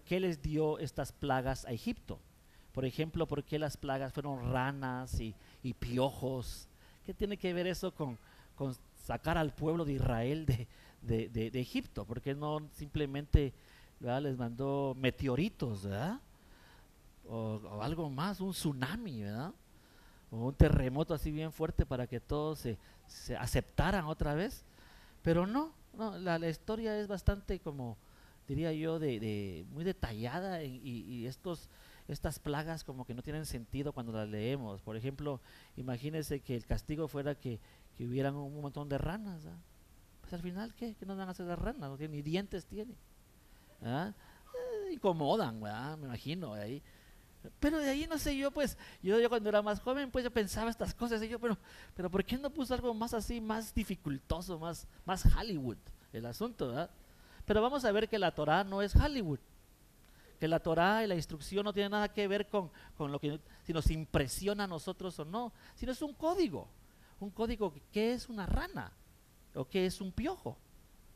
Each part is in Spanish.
qué les dio estas plagas a Egipto? Por ejemplo, ¿por qué las plagas fueron ranas y, piojos? ¿Qué tiene que ver eso con, sacar al pueblo de Israel de, de, Egipto? ¿Por qué no simplemente les mandó meteoritos, ¿verdad? O, algo más, un tsunami, ¿verdad? O un terremoto así bien fuerte para que todos se, aceptaran otra vez. Pero no, no la historia es bastante como diría yo, de, muy detallada y, estos, estas plagas como que no tienen sentido cuando las leemos. Por ejemplo, imagínense que el castigo fuera que, que hubieran un montón de ranas. ¿ah? Pues al final, ¿qué? ¿Qué nos van a hacer las ranas? No tienen, ni dientes tiene. ¿ah? Eh, incomodan, me imagino. Ahí. Pero de ahí no sé yo, pues, yo, yo cuando era más joven, pues yo pensaba estas cosas y yo, pero, pero ¿por qué no puso algo más así, más dificultoso, más, más Hollywood el asunto, ¿verdad? Pero vamos a ver que la Torah no es Hollywood. Que la Torah y la instrucción no tiene nada que ver con, lo que si nos impresiona a nosotros o no, sino es un código. Un código que es una rana o que es un piojo.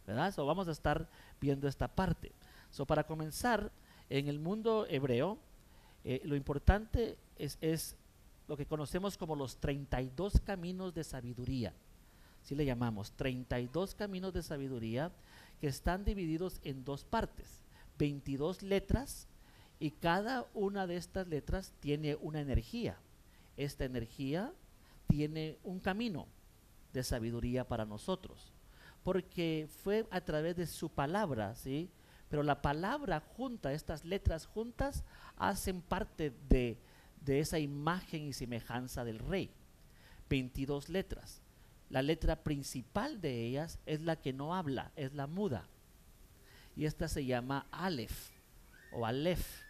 ¿Verdad? vamos a estar viendo esta parte. So, para comenzar, en el mundo hebreo, eh, lo importante es, es, lo que conocemos como los 32 caminos de sabiduría. Así le llamamos, 32 caminos de sabiduría que están divididos en dos partes, 22 letras y cada una de estas letras tiene una energía. Esta energía tiene un camino de sabiduría para nosotros, porque fue a través de su palabra, ¿sí? Pero la palabra junta, estas letras juntas, hacen parte de, de esa imagen y semejanza del rey. 22 letras. La letra principal de ellas es la que no habla, es la muda. Y esta se llama Aleph o Aleph.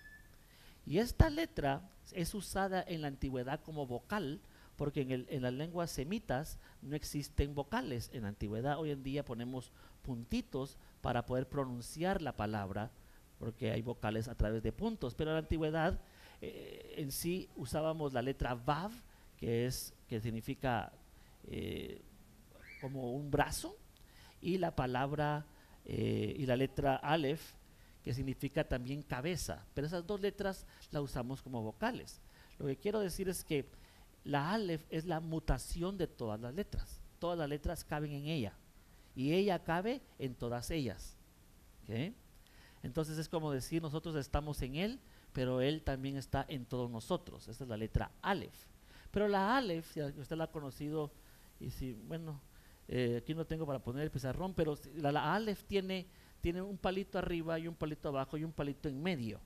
Y esta letra es usada en la antigüedad como vocal, porque en, en, las lenguas semitas no existen vocales en la antigüedad. Hoy en día ponemos puntitos para poder pronunciar la palabra, porque hay vocales a través de puntos. Pero en la antigüedad eh, en sí usábamos la letra Vav, que, es, que significa eh, como un brazo, y la palabra eh, y la letra Aleph, que significa también cabeza. Pero esas dos letras las usamos como vocales. Lo que quiero decir es que la Aleph es la mutación de todas las letras. Todas las letras caben en ella. Y ella cabe en todas ellas. Entonces es como decir, nosotros estamos en Él, pero Él también está en todos nosotros. Esa es la letra Aleph. Pero la Aleph, si usted la ha conocido, y si, bueno, eh, aquí no tengo para poner el pizarrón, pero la, la Aleph tiene, tiene un palito arriba y un palito abajo y un palito en medio.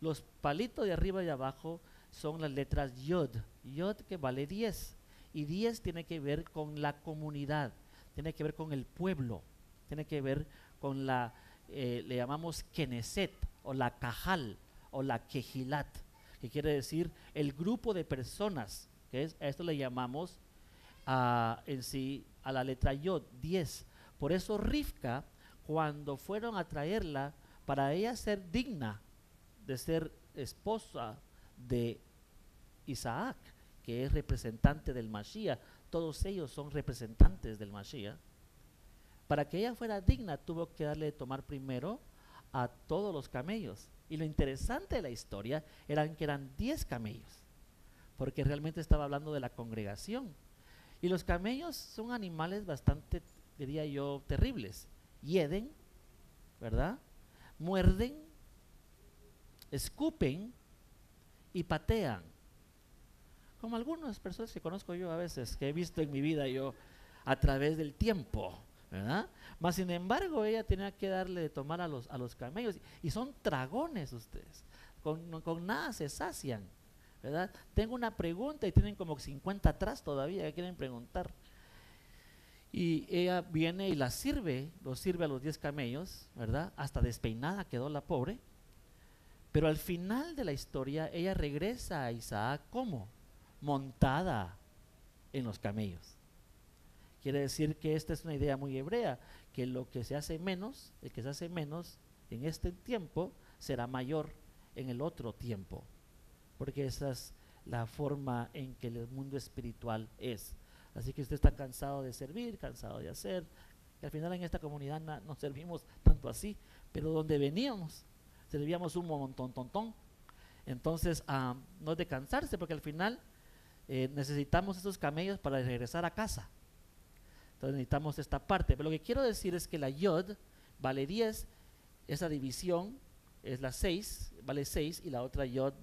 Los palitos de arriba y abajo son las letras Yod. Yod que vale 10. Y 10 tiene que ver con la comunidad, tiene que ver con el pueblo, tiene que ver con la, eh, le llamamos Keneset o la Cajal o la Kejilat, que quiere decir el grupo de personas, que es, a esto le llamamos uh, en sí a la letra Yod, 10. Por eso Rivka, cuando fueron a traerla, para ella ser digna de ser esposa de Isaac, que es representante del Mashiach, todos ellos son representantes del Mashiach, para que ella fuera digna tuvo que darle de tomar primero a todos los camellos. Y lo interesante de la historia eran que eran 10 camellos, porque realmente estaba hablando de la congregación y los camellos son animales bastante, diría yo, terribles. Hieden, ¿verdad? Muerden, escupen y patean. Como algunas personas que conozco yo a veces, que he visto en mi vida yo a través del tiempo, ¿verdad? Mas sin embargo, ella tenía que darle de tomar a los, a los camellos. Y son dragones ustedes. Con, con nada se sacian. Tengo una pregunta y tienen como 50 atrás todavía que quieren preguntar. Y ella viene y la sirve, lo sirve a los 10 camellos, ¿verdad? Hasta despeinada quedó la pobre. Pero al final de la historia, ella regresa a Isaac como montada en los camellos. Quiere decir que esta es una idea muy hebrea, que lo que se hace menos, el que se hace menos en este tiempo, será mayor en el otro tiempo porque esa es la forma en que el mundo espiritual es. Así que usted está cansado de servir, cansado de hacer. Al final en esta comunidad no servimos tanto así, pero donde veníamos, debíamos un montón, tontón. Entonces, ah, no es de cansarse, porque al final eh, necesitamos esos camellos para regresar a casa. Entonces necesitamos esta parte. Pero lo que quiero decir es que la yod vale 10, esa división es la 6, vale 6, y la otra yod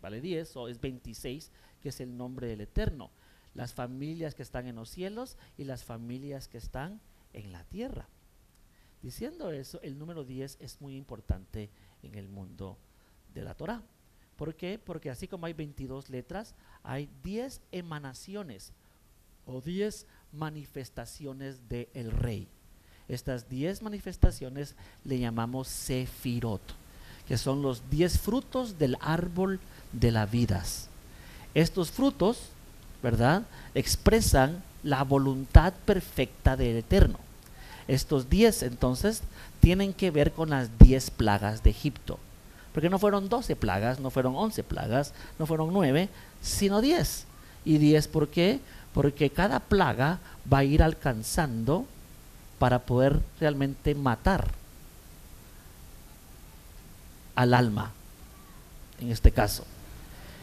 vale 10, o es 26, que es el nombre del Eterno. Las familias que están en los cielos y las familias que están en la tierra. Diciendo eso, el número 10 es muy importante en el mundo de la Torah. ¿Por qué? Porque así como hay 22 letras, hay 10 emanaciones o 10 manifestaciones del rey. Estas 10 manifestaciones le llamamos Sefirot, que son los 10 frutos del árbol de la vida. Estos frutos, ¿verdad? Expresan la voluntad perfecta del Eterno. Estos 10 entonces tienen que ver con las 10 plagas de Egipto. Porque no fueron 12 plagas, no fueron 11 plagas, no fueron 9, sino 10. ¿Y 10 por qué? Porque cada plaga va a ir alcanzando para poder realmente matar al alma, en este caso.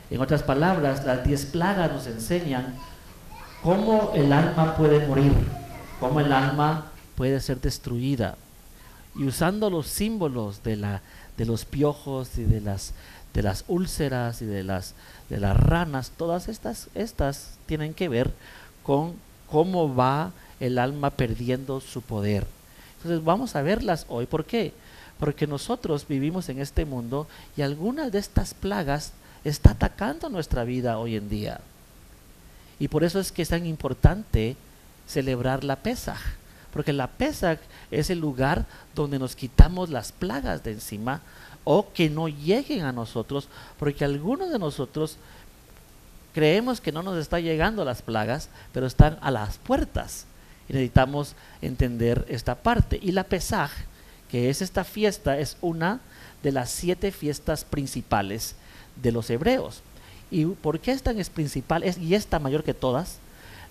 En otras palabras, las 10 plagas nos enseñan cómo el alma puede morir, cómo el alma puede ser destruida. Y usando los símbolos de la de los piojos y de las, de las úlceras y de las, de las ranas, todas estas, estas tienen que ver con cómo va el alma perdiendo su poder. Entonces vamos a verlas hoy. ¿Por qué? Porque nosotros vivimos en este mundo y alguna de estas plagas está atacando nuestra vida hoy en día. Y por eso es que es tan importante celebrar la Pesaj porque la Pesach es el lugar donde nos quitamos las plagas de encima o que no lleguen a nosotros, porque algunos de nosotros creemos que no nos está llegando las plagas, pero están a las puertas. Y necesitamos entender esta parte. Y la Pesaj, que es esta fiesta, es una de las siete fiestas principales de los hebreos. ¿Y por qué esta es principal y esta mayor que todas?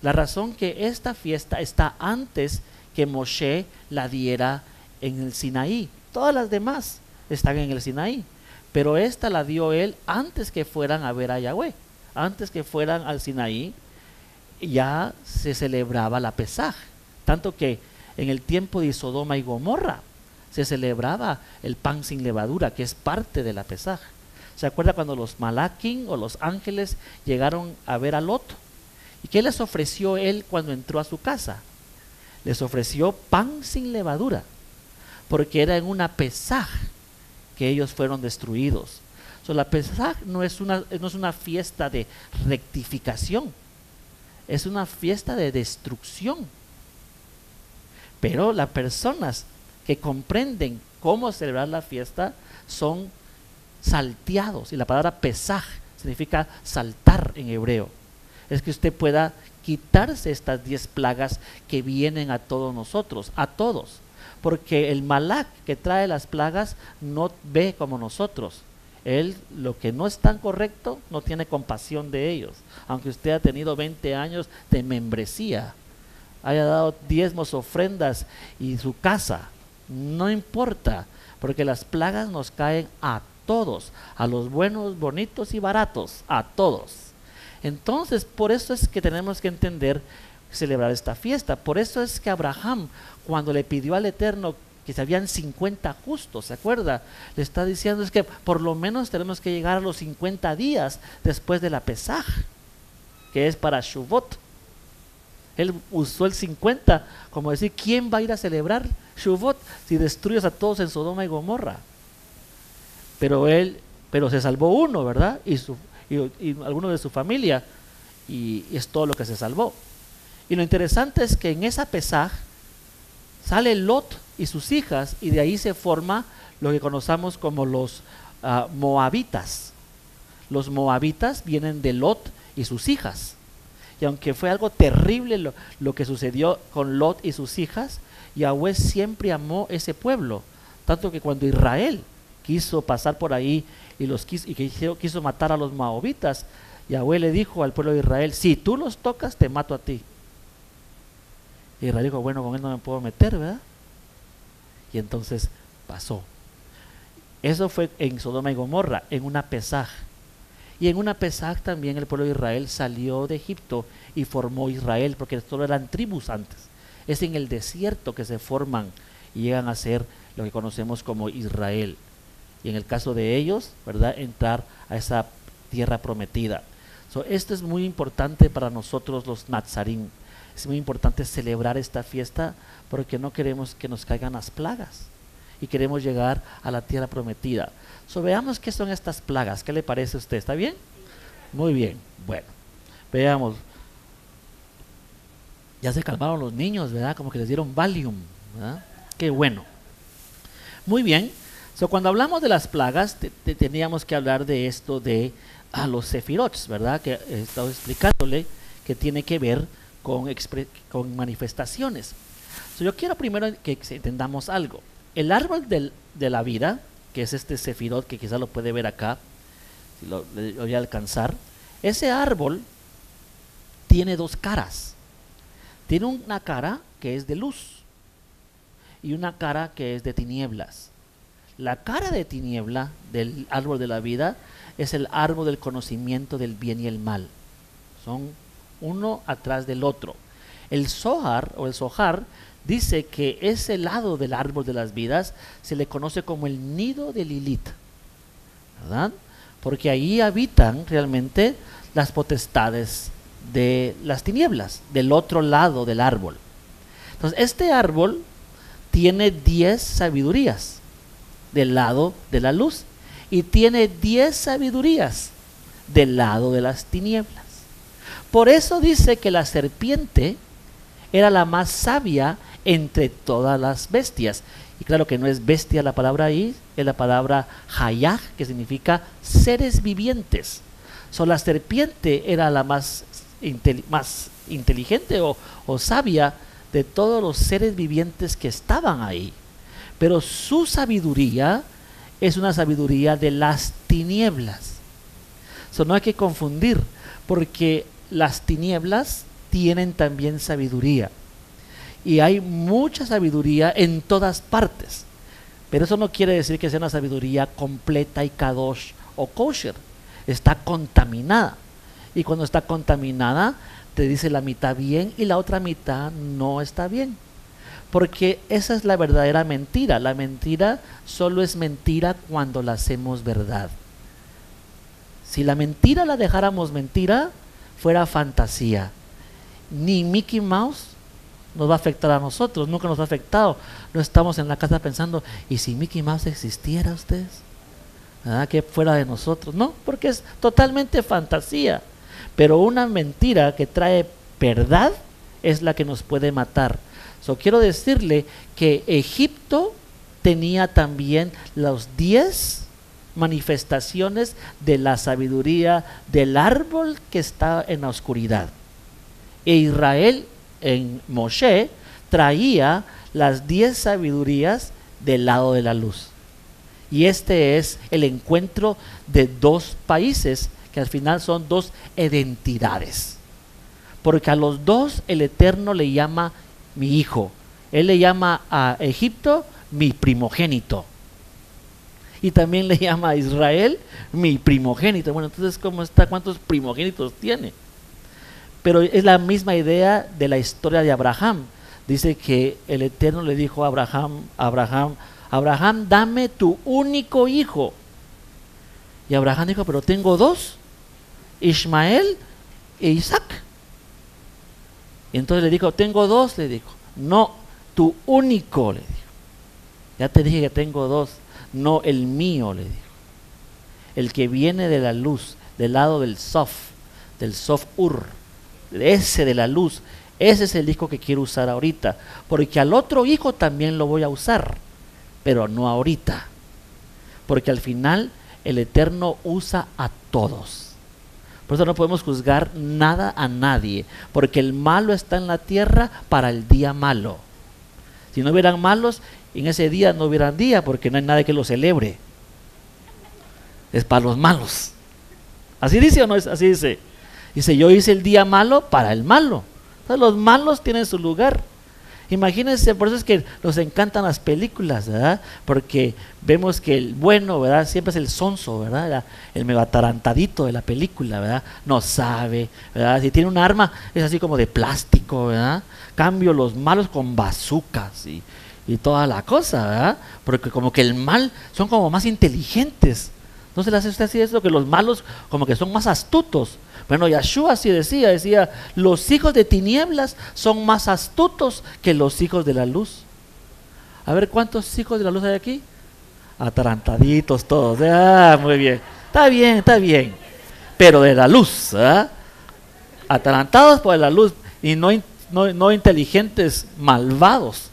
La razón que esta fiesta está antes que Moshe la diera en el Sinaí. Todas las demás están en el Sinaí, pero esta la dio él antes que fueran a ver a Yahweh, antes que fueran al Sinaí, ya se celebraba la Pesaj, tanto que en el tiempo de Sodoma y Gomorra se celebraba el pan sin levadura, que es parte de la Pesaj. ¿Se acuerda cuando los Malakim o los ángeles llegaron a ver a Lot? ¿Y qué les ofreció él cuando entró a su casa? les ofreció pan sin levadura, porque era en una pesaj que ellos fueron destruidos. La pesaj no es, una, no es una fiesta de rectificación, es una fiesta de destrucción. Pero las personas que comprenden cómo celebrar la fiesta son salteados. Y la palabra pesaj significa saltar en hebreo. Es que usted pueda quitarse estas diez plagas que vienen a todos nosotros, a todos. Porque el malak que trae las plagas no ve como nosotros. Él lo que no es tan correcto no tiene compasión de ellos. Aunque usted ha tenido 20 años de membresía, haya dado diezmos, ofrendas y su casa, no importa, porque las plagas nos caen a todos, a los buenos, bonitos y baratos, a todos. Entonces, por eso es que tenemos que entender celebrar esta fiesta. Por eso es que Abraham, cuando le pidió al Eterno que se habían 50 justos, ¿se acuerda? Le está diciendo es que por lo menos tenemos que llegar a los 50 días después de la Pesaj, que es para Shuvot. Él usó el 50 como decir, ¿quién va a ir a celebrar Shuvot si destruyes a todos en Sodoma y Gomorra? Pero él, pero se salvó uno, ¿verdad? Y su, y, alguno de su familia, y, es todo lo que se salvó. Y lo interesante es que en esa Pesaj sale Lot y sus hijas, y de ahí se forma lo que conocemos como los ah, moabitas. Los moabitas vienen de Lot y sus hijas. Y aunque fue algo terrible lo, lo, que sucedió con Lot y sus hijas, Yahweh siempre amó ese pueblo. Tanto que cuando Israel quiso pasar por ahí y, los quiso, y quiso, matar a los maobitas, Yahweh le dijo al pueblo de Israel, si tú los tocas, te mato a ti. Y Israel dijo, bueno, con él no me puedo meter, ¿verdad? Y entonces pasó. Eso fue en Sodoma y Gomorra, en una Pesaj. Y en una Pesaj también el pueblo de Israel salió de Egipto y formó Israel, porque solo eran tribus antes. Es en el desierto que se forman y llegan a ser lo que conocemos como Israel. Y en el caso de ellos, ¿verdad? Entrar a esa tierra prometida. esto es muy importante para nosotros los Nazarín. Es muy importante celebrar esta fiesta porque no queremos que nos caigan las plagas y queremos llegar a la tierra prometida. So, veamos qué son estas plagas. ¿Qué le parece a usted? ¿Está bien? Muy bien. Bueno, veamos. Ya se calmaron los niños, ¿verdad? Como que les dieron Valium. ¿verdad? Qué bueno. Muy bien. So, cuando hablamos de las plagas, teníamos que hablar de esto de a los sefirots, ¿verdad? Que he estado explicándole que tiene que ver con, manifestaciones. So, yo quiero primero que entendamos algo. El árbol de la vida, que es este sefirot, que quizá lo puede ver acá, si lo, voy a alcanzar, ese árbol tiene dos caras. Tiene una cara que es de luz y una cara que es de tinieblas. La cara de tiniebla del árbol de la vida es el árbol del conocimiento del bien y el mal. Son uno atrás del otro. El Zohar o el Zohar dice que ese lado del árbol de las vidas se le conoce como el nido de Lilith, ¿verdad? Porque ahí habitan realmente las potestades de las tinieblas, del otro lado del árbol. Entonces, este árbol tiene 10 sabidurías del lado de la luz y tiene 10 sabidurías del lado de las tinieblas. Por eso dice que la serpiente era la más sabia entre todas las bestias. Y claro que no es bestia la palabra ahí, es la palabra hayah, que significa seres vivientes. So, la serpiente era la más, más inteligente o, o sabia de todos los seres vivientes que estaban ahí. Pero su sabiduría es una sabiduría de las tinieblas. So, no hay que confundir, porque las tinieblas tienen también sabiduría y hay mucha sabiduría en todas partes. Pero eso no quiere decir que sea una sabiduría completa y kadosh o kosher. Está contaminada. Y cuando está contaminada, te dice la mitad bien y la otra mitad no está bien. Porque esa es la verdadera mentira. La mentira solo es mentira cuando la hacemos verdad. Si la mentira la dejáramos mentira, fuera fantasía. Ni Mickey Mouse nos va a afectar a nosotros, nunca nos ha afectado. No estamos en la casa pensando, ¿y si Mickey Mouse existiera ustedes? ¿Verdad? Que fuera de nosotros. No, porque es totalmente fantasía. Pero una mentira que trae verdad es la que nos puede matar. Quiero decirle que Egipto tenía también los 10 manifestaciones de la sabiduría del árbol que está en la oscuridad. E Israel en Moshe traía las diez sabidurías del lado de la luz. Y este es el encuentro de dos países que al final son dos identidades. Porque a los dos el Eterno le llama mi hijo. Él le llama a Egipto mi primogénito. Y también le llama a Israel mi primogénito. Bueno, entonces, ¿cómo está? ¿Cuántos primogénitos tiene? Pero es la misma idea de la historia de Abraham. Dice que el Eterno le dijo a Abraham, Abraham, Abraham, dame tu único hijo. Y Abraham dijo, pero tengo dos, Ismael e Isaac. Y entonces le dijo, tengo dos, le dijo, no, tu único, le dijo. Ya te dije que tengo dos, no el mío, le dijo. El que viene de la luz, del lado del Sof, del Sof Ur ese de la luz, ese es el hijo que quiero usar ahorita, porque al otro hijo también lo voy a usar, pero no ahorita, porque al final el Eterno usa a todos. Por eso no podemos juzgar nada a nadie, porque el malo está en la tierra para el día malo. Si no hubieran malos, en ese día no hubieran día, porque no hay nadie que lo celebre. Es para los malos. ¿Así dice o no es? Así dice. Dice, yo hice el día malo para el malo. Entonces los malos tienen su lugar. Imagínense, por eso es que nos encantan las películas, ¿verdad? Porque vemos que el bueno, ¿verdad? Siempre es el sonso, ¿verdad? El medio atarantadito de la película, ¿verdad? No sabe, ¿verdad? Si tiene un arma, es así como de plástico, ¿verdad? Cambio los malos con bazucas y, toda la cosa, ¿verdad? Porque como que el mal son como más inteligentes. ¿No se le hace usted así eso? Que los malos como que son más astutos. Bueno, Yahshua así decía, decía, los hijos de tinieblas son más astutos que los hijos de la luz. A ver, ¿cuántos hijos de la luz hay aquí? Atarantaditos todos. Ah, muy bien. Está bien, está bien. Pero de la luz, ¿ah? Atarantados por la luz y no, no, no inteligentes, malvados.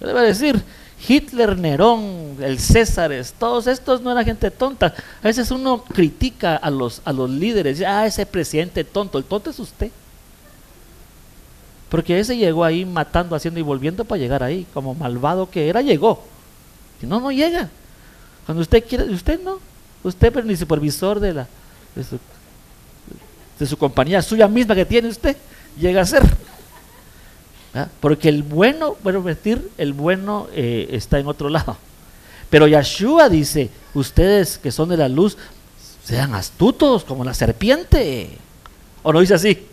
Debe decir, Hitler, Nerón, el César, todos estos no eran gente tonta. A veces uno critica a los, a los líderes, ah, ese presidente tonto, el tonto es usted. Porque ese llegó ahí matando, haciendo y volviendo para llegar ahí, como malvado que era, llegó. Si no, no llega. Cuando usted quiere, usted no. Usted, pero ni supervisor de, la, de su compañía suya misma que tiene usted, llega a ser. ¿Ah? Porque el bueno, bueno, el bueno eh, está en otro lado. Pero Yeshua dice, ustedes que son de la luz, sean astutos como la serpiente. ¿O no dice así?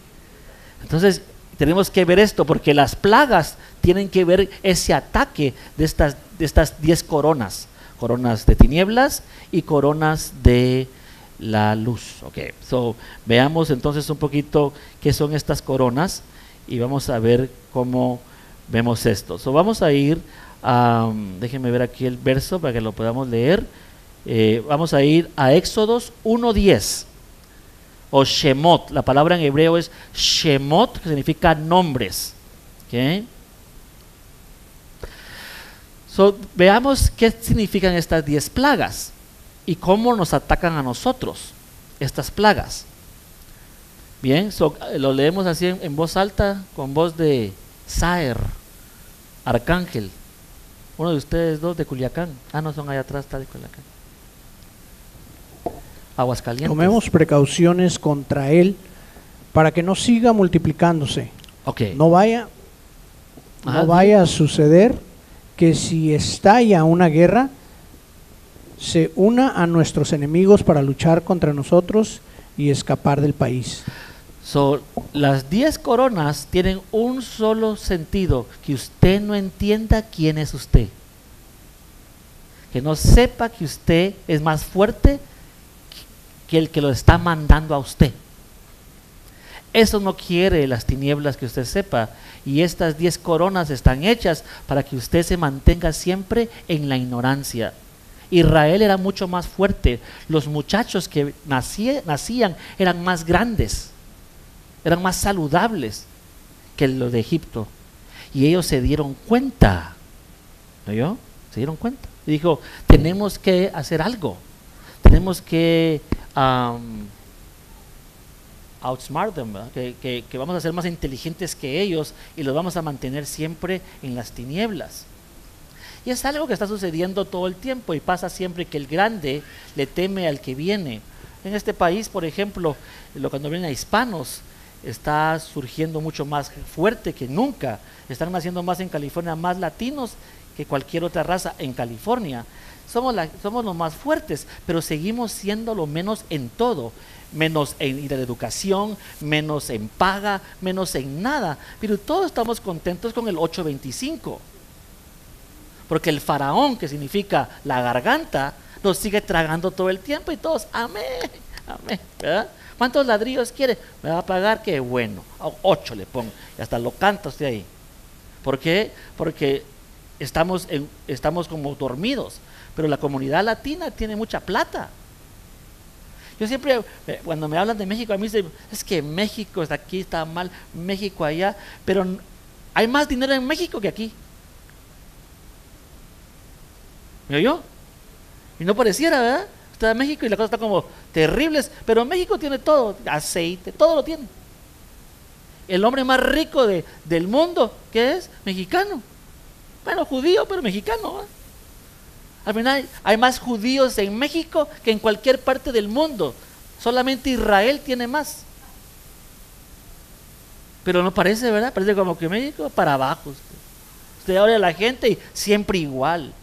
Entonces, tenemos que ver esto, porque las plagas tienen que ver ese ataque de estas, de estas diez coronas. Coronas de tinieblas y coronas de la luz. Ok, so, veamos entonces un poquito qué son estas coronas y vamos a ver cómo vemos esto. So, vamos a ir, a, déjenme ver aquí el verso para que lo podamos leer. Eh, vamos a ir a Éxodos 1.10 o Shemot. La palabra en hebreo es Shemot, que significa nombres. So, veamos qué significan estas diez plagas y cómo nos atacan a nosotros estas plagas. Bien, lo leemos así en, voz alta, con voz de Saer, Arcángel. Uno de ustedes dos de Culiacán. Ah, no, son allá atrás, está de Culiacán. Aguascalientes. Tomemos precauciones contra él para que no siga multiplicándose. Okay. No vaya, no vaya a suceder que si estalla una guerra, se una a nuestros enemigos para luchar contra nosotros y escapar del país. So, las diez coronas tienen un solo sentido, que usted no entienda quién es usted. Que no sepa que usted es más fuerte que el que lo está mandando a usted. Eso no quiere las tinieblas que usted sepa. Y estas diez coronas están hechas para que usted se mantenga siempre en la ignorancia. Israel era mucho más fuerte. Los muchachos que nacían eran más grandes eran más saludables que los de Egipto. Y ellos se dieron cuenta, ¿no yo? Se dieron cuenta. Y dijo, tenemos que hacer algo. Tenemos que outsmart them, que, vamos a ser más inteligentes que ellos y los vamos a mantener siempre en las tinieblas. Y es algo que está sucediendo todo el tiempo y pasa siempre que el grande le teme al que viene. En este país, por ejemplo, lo cuando vienen a hispanos, está surgiendo mucho más fuerte que nunca. Están naciendo más en California, más latinos que cualquier otra raza en California. Somos, somos los más fuertes, pero seguimos siendo lo menos en todo, menos en la educación, menos en paga, menos en nada. Pero todos estamos contentos con el 825. Porque el faraón, que significa la garganta, nos sigue tragando todo el tiempo y todos, amén, amén. ¿verdad? ¿Cuántos ladrillos quiere? Me va a pagar, qué bueno. Ocho le pongo. Y hasta lo canto usted ahí. ¿Por qué? Porque estamos, estamos como dormidos. Pero la comunidad latina tiene mucha plata. Yo siempre, eh, cuando me hablan de México, a mí dicen, es que México está aquí, está mal, México allá, pero hay más dinero en México que aquí. ¿Me oyó? Y no pareciera, ¿verdad? Está México y la cosa está como terribles, pero México tiene todo, aceite, todo lo tiene. El hombre más rico de, del mundo, ¿qué es? Mexicano. Bueno, judío, pero mexicano. Al final hay más judíos en México que en cualquier parte del mundo. Solamente Israel tiene más. Pero no parece, ¿verdad? Parece como que México para abajo. Usted, usted habla a la gente y siempre igual.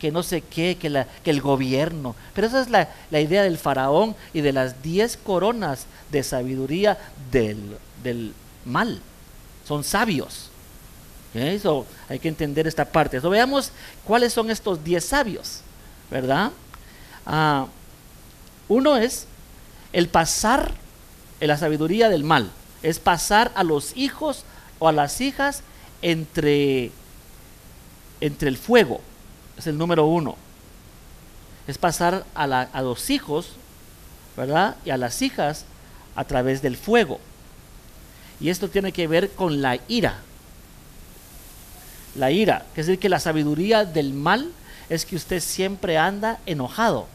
Que no sé qué, que, el gobierno. Pero esa es la, idea del faraón y de las diez coronas de sabiduría del, mal. Son sabios. Eso hay que entender esta parte. So, veamos cuáles son estos diez sabios, ¿verdad? Ah, uno es el pasar en la sabiduría del mal, es pasar a los hijos o a las hijas entre, entre el fuego, es el número uno. Es pasar a, a los hijos, ¿verdad? Y a las hijas a través del fuego. Y esto tiene que ver con la ira. La ira, que es decir, que la sabiduría del mal es que usted siempre anda enojado,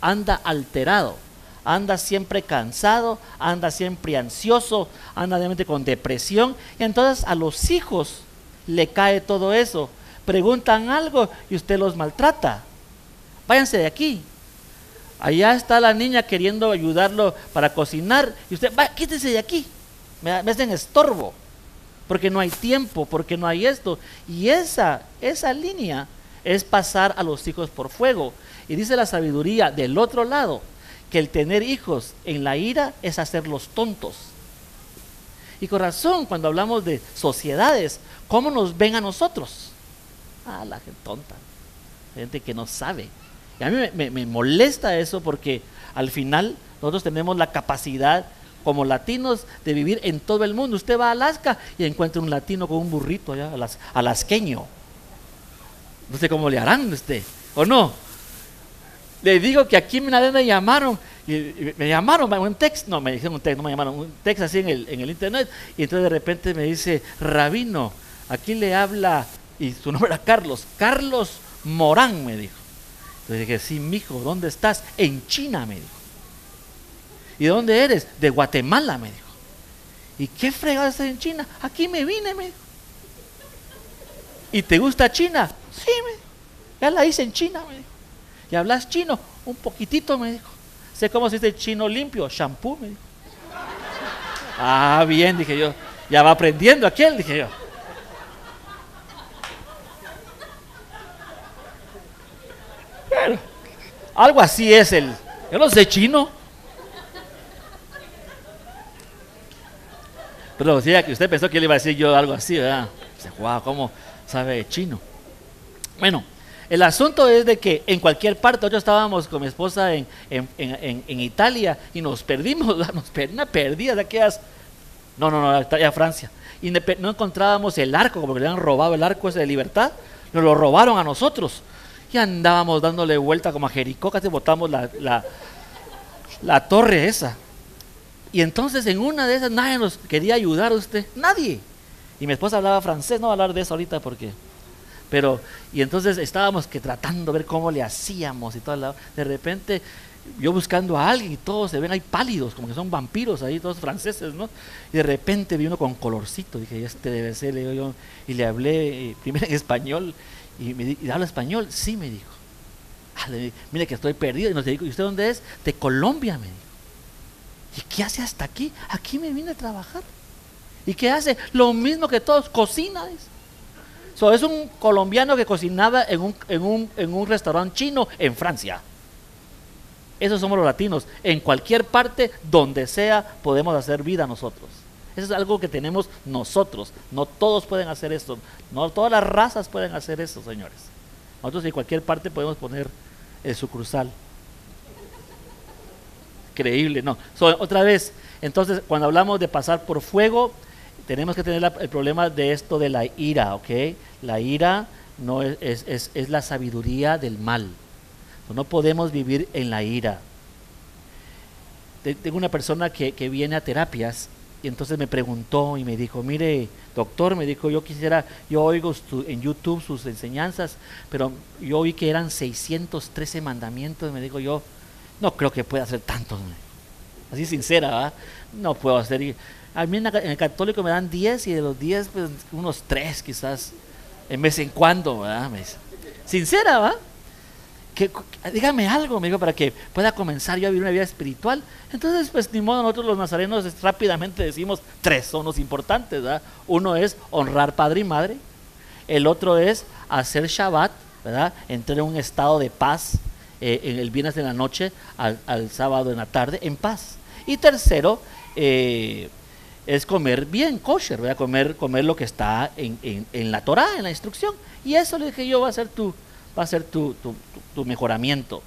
anda alterado, anda siempre cansado, anda siempre ansioso, anda con depresión. Y entonces a los hijos le cae todo eso. Preguntan algo y usted los maltrata. Váyanse de aquí. Allá está la niña queriendo ayudarlo para cocinar y usted, va, quítese de aquí. Me, me hacen estorbo porque no hay tiempo, porque no hay esto. Y esa, esa línea es pasar a los hijos por fuego. Y dice la sabiduría del otro lado, que el tener hijos en la ira es hacerlos tontos. Y con razón, cuando hablamos de sociedades, ¿cómo nos ven a nosotros? Ah, la gente tonta, gente que no sabe. Y a mí me, molesta eso porque al final nosotros tenemos la capacidad como latinos de vivir en todo el mundo. Usted va a Alaska y encuentra un latino con un burrito allá, alasqueño. No sé cómo le harán usted, ¿o no? Le digo que aquí me, me llamaron, y, me llamaron un texto, no, me dijeron un texto, no me llamaron, un texto así en el, en el internet, y entonces de repente me dice, Rabino, aquí le habla, y su nombre era Carlos, Carlos Morán, me dijo. Entonces dije, sí, mijo, ¿dónde estás? En China, me dijo. ¿Y de dónde eres? De Guatemala, me dijo. ¿Y qué fregado estás en China? Aquí me vine, me dijo. ¿Y te gusta China? Sí, me dijo. Ya la hice en China, me dijo. ¿Y hablas chino? Un poquitito, me dijo. Sé cómo se dice chino limpio, shampoo, me dijo. Ah, bien, dije yo. Ya va aprendiendo aquel, dije yo. Algo así es el. Yo no sé chino. Pero decía que usted pensó que le iba a decir yo algo así, ¿verdad? Dice, wow, ¿cómo sabe chino? Bueno, el asunto es de que en cualquier parte, nosotros estábamos con mi esposa en, en, Italia y nos perdimos, nos perdimos una perdida de aquellas, no, no, no, ya Francia, y no encontrábamos el arco, como que le habían robado el arco ese de libertad, nos lo robaron a nosotros y andábamos dándole vuelta como a Jericó, casi botamos la, la, la torre esa. Y entonces en una de esas nadie nos quería ayudar a usted, nadie. Y mi esposa hablaba francés, no voy a hablar de eso ahorita porque... Pero, y entonces estábamos que tratando de ver cómo le hacíamos y todo. De repente yo buscando a alguien y todos se ven ahí pálidos, como que son vampiros ahí, todos franceses, ¿no? Y de repente vi uno con colorcito, dije, este debe ser, le digo yo, y le hablé eh, primero en español, y me ¿y habla español? Sí, me dijo. Ah, mire que estoy perdido, y nos dijo, ¿y usted dónde es? De Colombia, me dijo. ¿Y qué hace hasta aquí? Aquí me vine a trabajar. ¿Y qué hace? Lo mismo que todos, cocina. es un colombiano que cocinaba en un, en, un, en un restaurante chino en Francia. Esos somos los latinos. En cualquier parte, donde sea, podemos hacer vida nosotros. Eso es algo que tenemos nosotros. No todos pueden hacer esto. No todas las razas pueden hacer eso, señores. Nosotros en cualquier parte podemos poner el sucursal creíble, no. otra vez, entonces cuando hablamos de pasar por fuego, tenemos que tener el problema de esto de la ira, ¿ok? La ira no es, es, la sabiduría del mal. No podemos vivir en la ira. Tengo una persona que, que viene a terapias y entonces me preguntó y me dijo, mire, doctor, me dijo, yo quisiera, yo oigo en YouTube sus enseñanzas, pero yo oí que eran 613 mandamientos, me dijo yo, no creo que pueda hacer tantos. Así sincera, ¿verdad? No puedo hacer. A mí en, el católico me dan 10 y de los 10, pues, unos 3 quizás, en vez en cuando, ¿verdad? Sincera, ¿va? Dígame algo, me dijo, para que pueda comenzar yo a vivir una vida espiritual. Entonces, pues ni modo, nosotros los nazarenos rápidamente decimos tres son los importantes. ¿verdad? Uno es honrar padre y madre, el otro es hacer Shabbat, ¿verdad? entrar en un estado de paz eh, en el viernes de la noche al, sábado en la tarde en paz. Y tercero, eh, es comer bien kosher, ¿verdad? Comer, comer lo que está en, en, la Torah, en la instrucción. Y eso le dije yo va a ser tu, va a ser tu, tu, mejoramiento.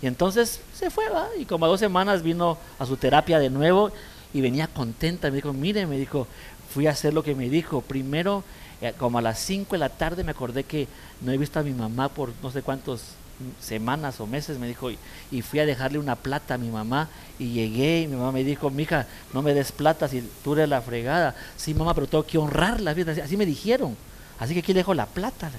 Y entonces se fue, ¿va? y como a dos semanas vino a su terapia de nuevo y venía contenta. Me dijo, mire, me dijo, fui a hacer lo que me dijo. Primero, eh, como a las 5 de la tarde me acordé que no he visto a mi mamá por no sé cuántos semanas o meses, me dijo, y, fui a dejarle una plata a mi mamá y llegué y mi mamá me dijo, mija, no me des plata si tú eres la fregada. Sí, mamá, pero tengo que honrarla, así me dijeron. Así que aquí le dejo la plata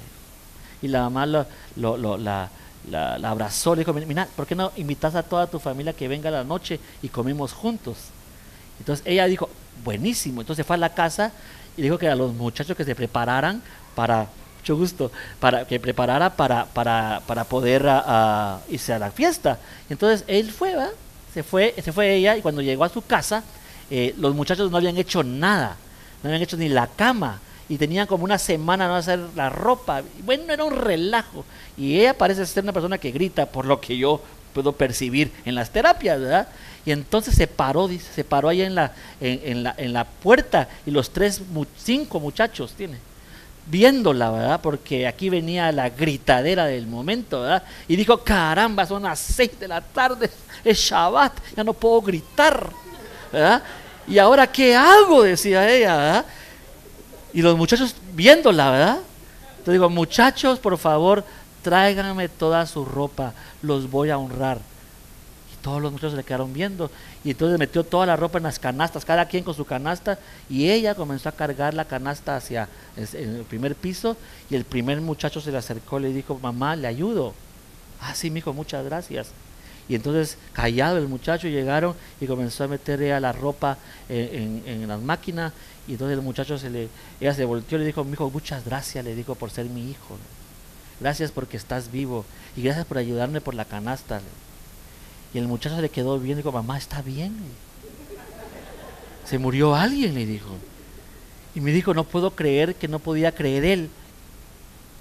y la mamá lo, lo, la, la, abrazó, le dijo, mira, ¿por qué no invitas a toda tu familia que venga a la noche y comemos juntos? Entonces ella dijo, buenísimo, entonces fue a la casa y dijo que a los muchachos que se prepararan para, mucho gusto, para que preparara para, para, para poder irse a la fiesta. Entonces él fue, ¿va? Se fue, se fue ella y cuando llegó a su casa, eh, los muchachos no habían hecho nada, no habían hecho ni la cama y tenían como una semana no hacer la ropa. Bueno, era un relajo. Y ella parece ser una persona que grita por lo que yo puedo percibir en las terapias, ¿verdad? Y entonces se paró, dice, se paró ahí en la, en, la, en la puerta y los tres, cinco muchachos tiene, viéndola, ¿verdad? Porque aquí venía la gritadera del momento, ¿verdad? Y dijo, caramba, son las seis de la tarde, es Shabbat, ya no puedo gritar, ¿verdad? Y ahora, ¿qué hago? Decía ella, ¿verdad? Y los muchachos viéndola, ¿verdad? Entonces digo, muchachos, por favor, tráiganme toda su ropa, los voy a honrar. Y todos los muchachos le quedaron viendo. Y entonces metió toda la ropa en las canastas, cada quien con su canasta. Y ella comenzó a cargar la canasta hacia el primer piso. Y el primer muchacho se le acercó y le dijo, mamá, le ayudo. Ah, sí, hijo, muchas gracias. Y entonces, callado el muchacho, llegaron y comenzó a meter la ropa en, en las máquinas y entonces el muchacho se le, ella se volteó y le dijo, mi hijo, muchas gracias, le dijo, por ser mi hijo. Gracias porque estás vivo. Y gracias por ayudarme por la canasta. Y el muchacho le quedó bien y dijo, mamá, está bien. Se murió alguien, le dijo. Y me dijo, no puedo creer que no podía creer él.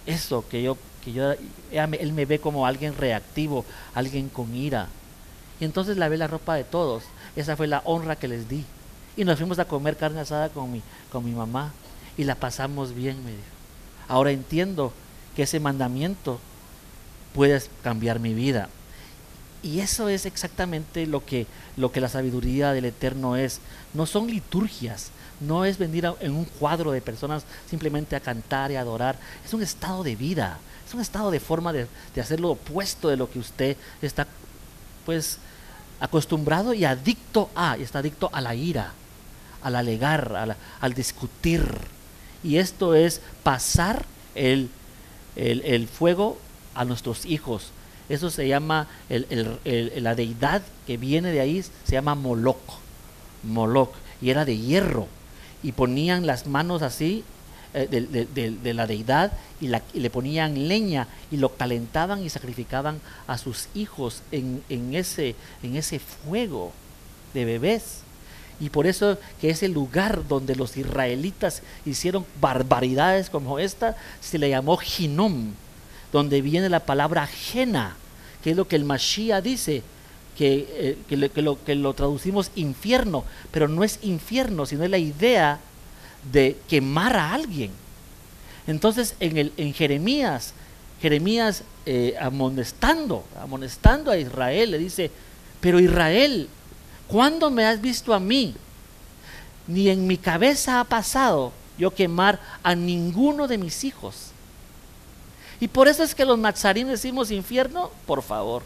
Eso, que yo, que yo, él me ve como alguien reactivo, alguien con ira. Y entonces lavé la ropa de todos. Esa fue la honra que les di. Y nos fuimos a comer carne asada con mi, con mi mamá y la pasamos bien, me dijo. Ahora entiendo que ese mandamiento puede cambiar mi vida. Y eso es exactamente lo que, lo que la sabiduría del Eterno es. No son liturgias, no es venir en un cuadro de personas simplemente a cantar y adorar. Es un estado de vida, es un estado de forma de, de hacer lo opuesto de lo que usted está pues acostumbrado y adicto a, y está adicto a la ira al alegar, al, discutir. Y esto es pasar el, el, fuego a nuestros hijos. Eso se llama, la deidad que viene de ahí se llama Moloch. Moloch. Y era de hierro. Y ponían las manos así eh, de, la deidad y, la, y, le ponían leña y lo calentaban y sacrificaban a sus hijos en, en, ese, en ese fuego de bebés. Y por eso que ese lugar donde los israelitas hicieron barbaridades como esta, se le llamó Ginom, donde viene la palabra Jena, que es lo que el Mashiach dice, que, eh, que, lo, que, lo, traducimos infierno, pero no es infierno, sino la idea de quemar a alguien. Entonces en, el, en Jeremías, Jeremías eh, amonestando, amonestando a Israel, le dice, pero Israel, ¿Cuándo me has visto a mí? Ni en mi cabeza ha pasado yo quemar a ninguno de mis hijos. Y por eso es que los nazarín decimos infierno, por favor.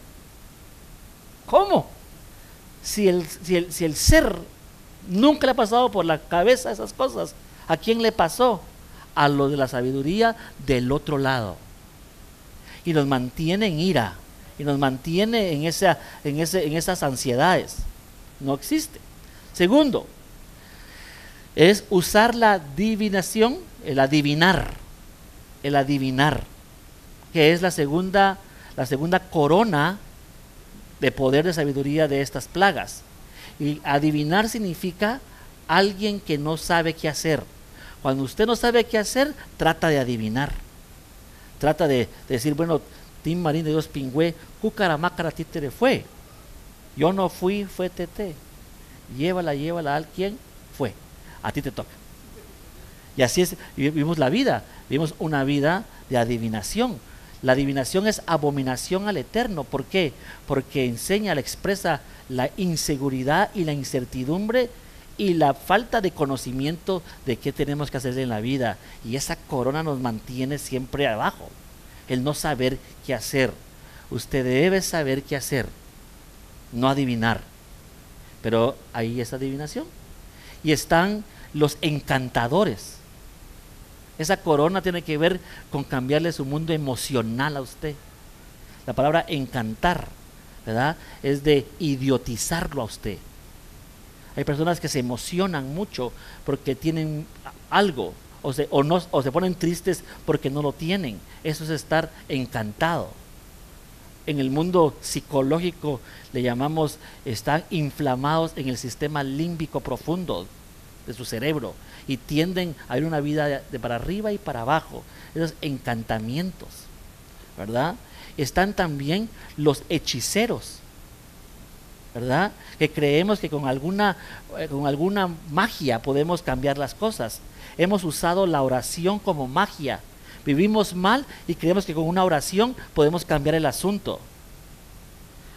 ¿Cómo? Si el, si, el, si el, ser nunca le ha pasado por la cabeza esas cosas, ¿a quién le pasó? A lo de la sabiduría del otro lado. Y nos mantiene en ira, y nos mantiene en, esa, en, ese, en esas ansiedades no existe. Segundo, es usar la adivinación, el adivinar, el adivinar, que es la segunda, la segunda corona de poder de sabiduría de estas plagas. Y adivinar significa alguien que no sabe qué hacer. Cuando usted no sabe qué hacer, trata de adivinar. Trata de, decir, bueno, Tim Marín de Dios Pingüe, Cucaramácara Títere fue. Yo no fui, fue Tete. Llévala, llévala al quien fue. A ti te toca. Y así es, vivimos la vida. Vivimos una vida de adivinación. La adivinación es abominación al eterno. ¿Por qué? Porque enseña, le expresa la inseguridad y la incertidumbre y la falta de conocimiento de qué tenemos que hacer en la vida. Y esa corona nos mantiene siempre abajo. El no saber qué hacer. Usted debe saber qué hacer, no adivinar. Pero ahí es adivinación. Y están los encantadores. Esa corona tiene que ver con cambiarle su mundo emocional a usted. La palabra encantar, ¿verdad? Es de idiotizarlo a usted. Hay personas que se emocionan mucho porque tienen algo o se, o no, o se ponen tristes porque no lo tienen. Eso es estar encantado. En el mundo psicológico le llamamos, están inflamados en el sistema límbico profundo de su cerebro y tienden a ir una vida de, para arriba y para abajo. Esos encantamientos, ¿verdad? Están también los hechiceros, ¿verdad? Que creemos que con alguna, eh, con alguna magia podemos cambiar las cosas. Hemos usado la oración como magia. Vivimos mal y creemos que con una oración podemos cambiar el asunto.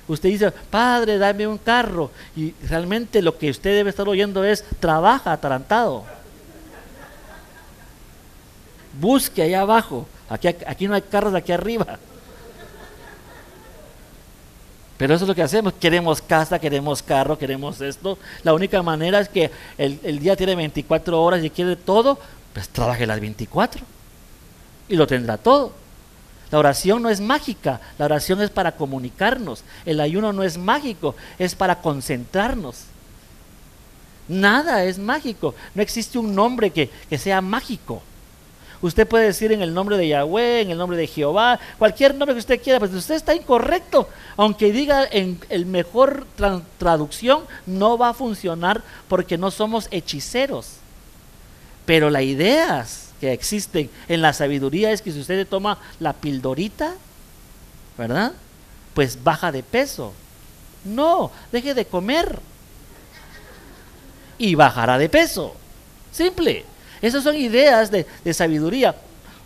Usted dice, Padre, dame un carro. Y realmente lo que usted debe estar oyendo es, trabaja atarantado busque allá abajo. Aquí, aquí no hay carros aquí arriba. Pero eso es lo que hacemos. Queremos casa, queremos carro, queremos esto. La única manera es que el, día tiene 24 horas y quiere todo, pues trabaje las 24. Y lo tendrá todo. La oración no es mágica, la oración es para comunicarnos. El ayuno no es mágico, es para concentrarnos. Nada es mágico. No existe un nombre que, que sea mágico. Usted puede decir en el nombre de Yahweh, en el nombre de Jehová, cualquier nombre que usted quiera, pero usted está incorrecto. Aunque diga en el mejor traducción, no va a funcionar porque no somos hechiceros. Pero las ideas que existen en la sabiduría es que si usted toma la pildorita, ¿verdad? Pues baja de peso. No, deje de comer. Y bajará de peso. Simple. Esas son ideas de, sabiduría.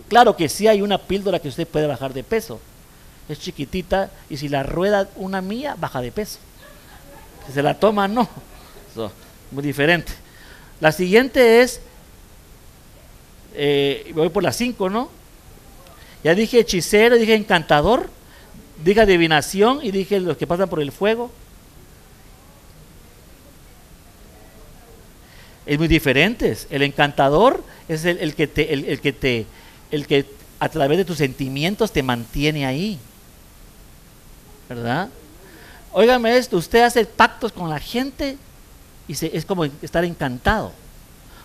Claro que sí hay una píldora que usted puede bajar de peso. Es chiquitita y si la rueda una mía, baja de peso. Si se la toma, no. muy diferente. La siguiente es, eh, voy por las cinco, ¿no? Ya dije hechicero, dije encantador, dije adivinación y dije los que pasan por el fuego. es muy diferentes. El encantador es el, que te, el, que te, el que a través de tus sentimientos te mantiene ahí. ¿Verdad? Óigame esto, usted hace pactos con la gente y se, es como estar encantado.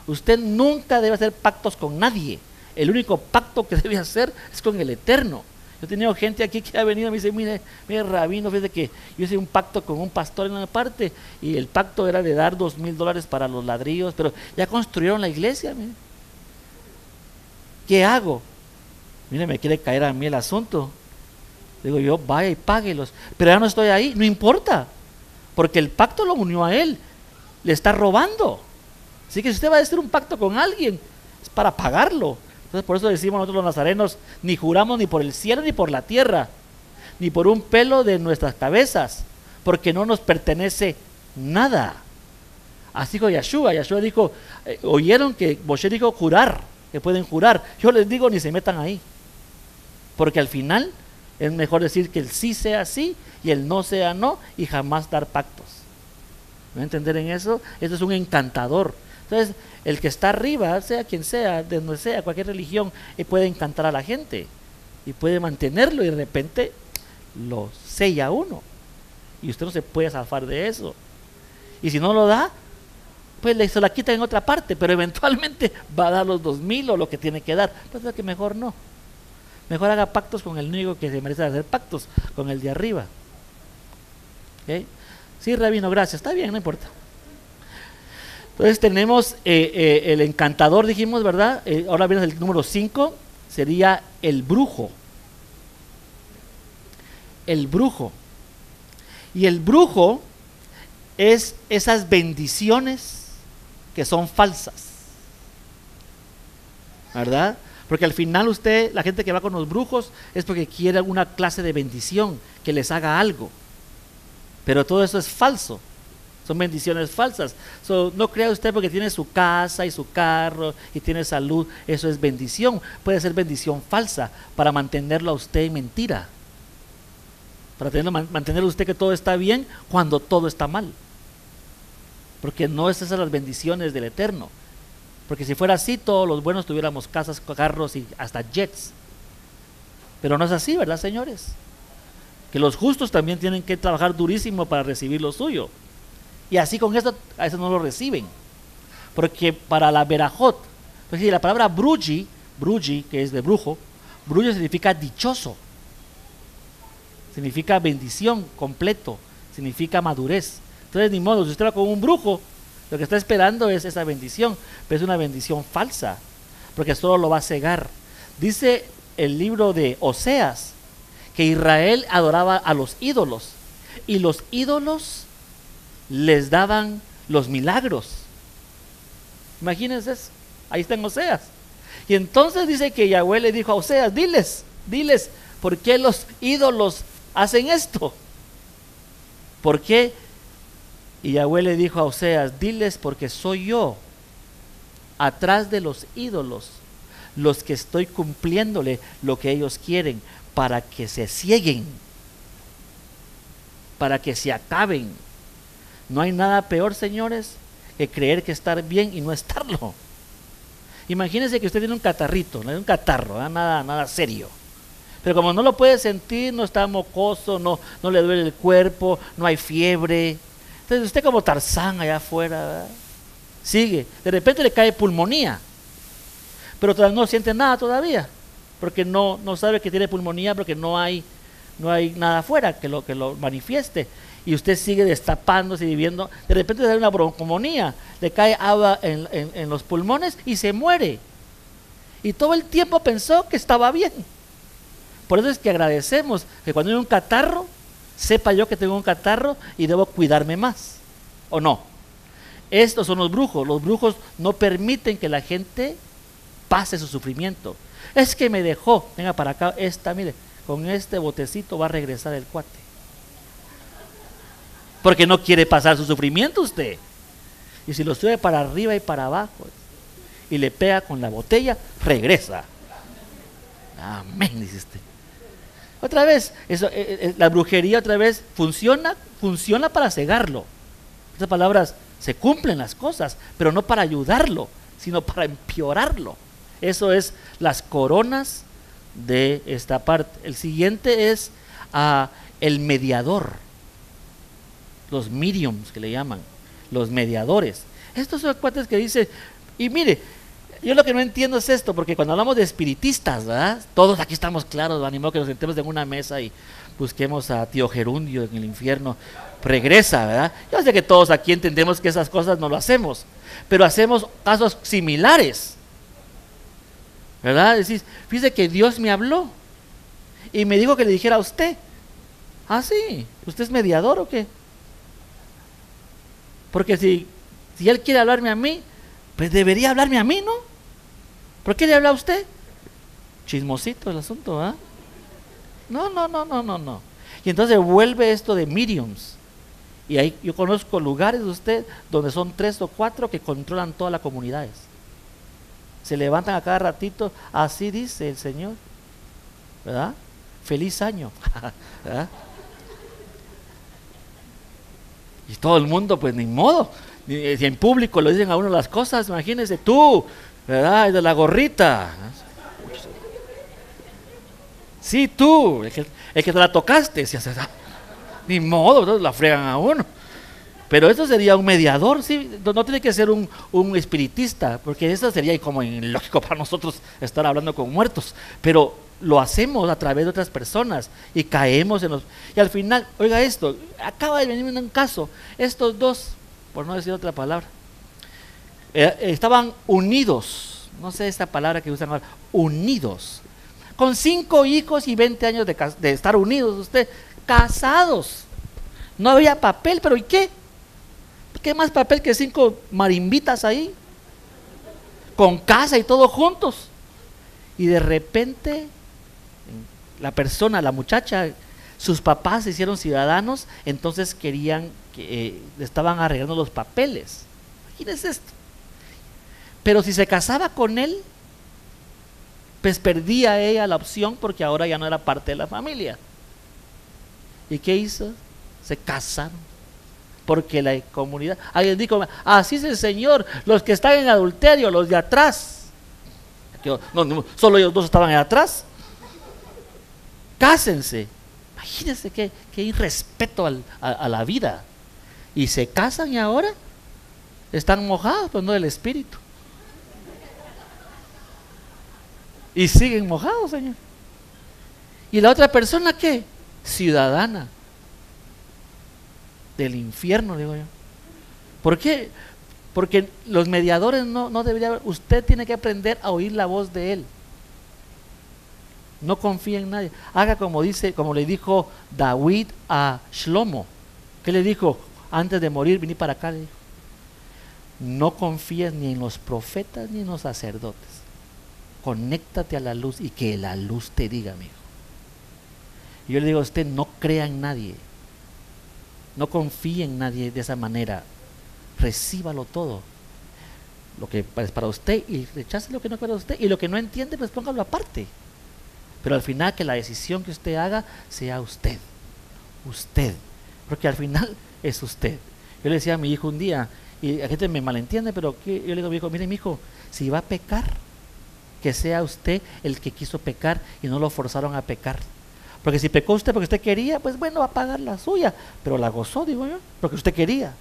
Usted nunca debe hacer pactos con nadie. El único pacto que debe hacer es con el Eterno. Yo he tenido gente aquí que ha venido y me dice, mire, mire, rabino, fíjate que yo hice un pacto con un pastor en una parte y el pacto era de dar dos mil dólares para los ladrillos, pero ya construyeron la iglesia. Mire. ¿Qué hago? Mire, me quiere caer a mí el asunto. Digo yo, vaya y páguelos. Pero ya no estoy ahí, no importa, porque el pacto lo unió a él, le está robando. Así que si usted va a hacer un pacto con alguien, es para pagarlo. Entonces por eso decimos nosotros los nazarenos, ni juramos ni por el cielo ni por la tierra, ni por un pelo de nuestras cabezas, porque no nos pertenece nada. Así dijo Yahshua. Yahshua dijo, eh, oyeron que Moshe dijo jurar, que pueden jurar. Yo les digo, ni se metan ahí. Porque al final es mejor decir que el sí sea sí y el no sea no y jamás dar pactos. ¿No entender en eso? Eso es un encantador. Entonces, el que está arriba, sea quien sea, de donde sea, cualquier religión, eh, puede encantar a la gente y puede mantenerlo y de repente lo sella uno. Y usted no se puede zafar de eso. Y si no lo da, pues se la quita en otra parte, pero eventualmente va a dar los dos mil o lo que tiene que dar. Pues es que mejor no. Mejor haga pactos con el único que se merece hacer pactos, con el de arriba. Sí, Rabino, gracias. Está bien, no importa. Entonces tenemos eh, eh, el encantador, dijimos, ¿verdad? Eh, ahora viene el número 5, sería el brujo. El brujo. Y el brujo es esas bendiciones que son falsas. ¿Verdad? Porque al final usted, la gente que va con los brujos, es porque quiere una clase de bendición, que les haga algo. Pero todo eso es falso. Son bendiciones falsas. no crea usted porque tiene su casa y su carro y tiene salud, eso es bendición. Puede ser bendición falsa para mantenerlo a usted en mentira. Para tenerlo, mantenerlo a usted que todo está bien cuando todo está mal. Porque no es esas las bendiciones del Eterno. Porque si fuera así, todos los buenos tuviéramos casas, carros y hasta jets. Pero no es así, ¿verdad, señores? Que los justos también tienen que trabajar durísimo para recibir lo suyo. Y así con esto, a veces no lo reciben. Porque para la verajot, pues la palabra bruji, bruji, que es de brujo, brujo significa dichoso. Significa bendición completo. Significa madurez. Entonces, ni modo, si usted va con un brujo, lo que está esperando es esa bendición, pero es una bendición falsa, porque solo lo va a cegar. Dice el libro de Oseas que Israel adoraba a los ídolos y los ídolos les daban los milagros. Imagínense eso. Ahí está en Oseas. Y entonces dice que Yahweh le dijo a Oseas, diles, diles, ¿por qué los ídolos hacen esto? ¿Por qué y Yahweh le dijo a Oseas, diles porque soy yo, atrás de los ídolos, los que estoy cumpliéndole lo que ellos quieren, para que se cieguen, para que se acaben. No hay nada peor, señores, que creer que estar bien y no estarlo. Imagínense que usted tiene un catarrito, un catarro, nada, nada serio. Pero como no lo puede sentir, no está mocoso, no, no le duele el cuerpo, no hay fiebre, entonces usted como Tarzán allá afuera, sigue. De repente le cae pulmonía, pero no siente nada todavía, porque no, no sabe que tiene pulmonía, porque no hay, no hay nada afuera que lo, que lo manifieste. Y usted sigue destapándose y viviendo. De repente le da una broncomonía, le cae agua en, en los pulmones y se muere. Y todo el tiempo pensó que estaba bien. Por eso es que agradecemos que cuando hay un catarro, sepa yo que tengo un catarro y debo cuidarme más. ¿O no? Estos son los brujos. Los brujos no permiten que la gente pase su sufrimiento. Es que me dejó. Venga para acá. Esta, mire, con este botecito va a regresar el cuate. Porque no quiere pasar su sufrimiento usted. Y si lo sube para arriba y para abajo y le pega con la botella, regresa. Amén, dice usted. Otra vez, eso, eh, eh, eh, la brujería otra vez funciona, funciona para cegarlo. Estas palabras, se cumplen las cosas, pero no para ayudarlo, sino para empeorarlo. Eso es las coronas de esta parte. El siguiente es el mediador, los mediums que le llaman, los mediadores. Estos son cuates que dicen, y mire, yo lo que no entiendo es esto, porque cuando hablamos de espiritistas, ¿verdad? Todos aquí estamos claros, animó que nos sentemos en una mesa y busquemos a tío Gerundio en el infierno. Regresa, ¿verdad? Yo sé que todos aquí entendemos que esas cosas no lo hacemos, pero hacemos casos similares. ¿Verdad? Decís, fíjese que Dios me habló y me dijo que le dijera a usted. Ah, sí, ¿usted es mediador o qué? Porque si, si Él quiere hablarme a mí, pues debería hablarme a mí, ¿no? ¿Por qué le habla a usted? Chismosito el asunto, ¿ah? No, no, no, no, no, no. Y entonces vuelve esto de mediums. Y ahí yo conozco lugares de usted donde son tres o cuatro que controlan todas las comunidades. Se levantan a cada ratito, así dice el Señor. ¿Verdad? Feliz año. ¿verdad? Y todo el mundo, pues ni modo. Si en público le dicen a uno las cosas, imagínese tú, ¿verdad? de la gorrita. Sí, tú, el que, te la tocaste, ni modo, la fregan a uno. Pero eso sería un mediador, sí, no, tiene que ser un, espiritista, porque eso sería como lógico para nosotros estar hablando con muertos. Pero lo hacemos a través de otras personas y caemos en los... Y al final, oiga esto, acaba de venirme un caso, estos dos, por no decir otra palabra, eh, estaban unidos, no sé esta palabra que usan ahora, unidos, con cinco hijos y 20 años de, de estar unidos, usted, casados. No había papel, pero ¿y qué? ¿Qué más papel que cinco marimbitas ahí? Con casa y todo juntos. Y de repente la persona, la muchacha, sus papás se hicieron ciudadanos, entonces querían que eh, estaban arreglando los papeles. Imagínense esto. Pero si se casaba con él, pues perdía ella la opción porque ahora ya no era parte de la familia. ¿Y qué hizo? Se casaron. Porque la comunidad, alguien dijo, así es el Señor, los que están en adulterio, los de atrás. Solo ellos dos estaban atrás. Cásense. Imagínense qué, irrespeto a, la vida. Y se casan y ahora están mojados, pues no del espíritu. Y siguen mojados, Señor. ¿Y la otra persona qué? Ciudadana del infierno, digo yo. ¿Por qué? Porque los mediadores no, no deberían, usted tiene que aprender a oír la voz de él. No confía en nadie. Haga como dice, como le dijo David a Shlomo. ¿Qué le dijo? Antes de morir, vení para acá. no confíes ni en los profetas ni en los sacerdotes. Conéctate a la luz y que la luz te diga, amigo. Yo le digo a usted, no crea en nadie. No confíe en nadie de esa manera. Recíbalo todo. Lo que es para usted y rechace lo que no es para usted. Y lo que no entiende, pues póngalo aparte. Pero al final que la decisión que usted haga sea usted. Usted. Porque al final es usted. Yo le decía a mi hijo un día, y la gente me malentiende, pero yo le digo a mi hijo, mire mi hijo, si va a pecar, que sea usted el que quiso pecar y no lo forzaron a pecar. Porque si pecó usted porque usted quería, pues bueno, va a pagar la suya. Pero la gozó, digo yo, porque usted quería.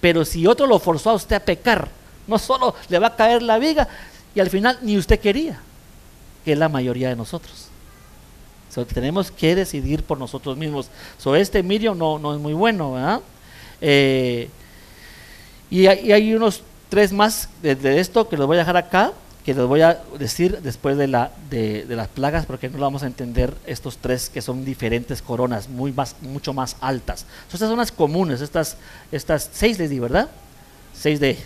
Pero si otro lo forzó a usted a pecar, no solo le va a caer la viga, y al final ni usted quería, que es la mayoría de nosotros. Tenemos que decidir por nosotros mismos. So, este Miriam no, no es muy bueno, ¿verdad? Eh, y, hay, unos tres más de, esto que los voy a dejar acá que les voy a decir después de, la, de, las plagas, porque no lo vamos a entender estos tres que son diferentes coronas, muy más, mucho más altas. estas son las comunes, estas, estas seis les di, ¿verdad? Seis de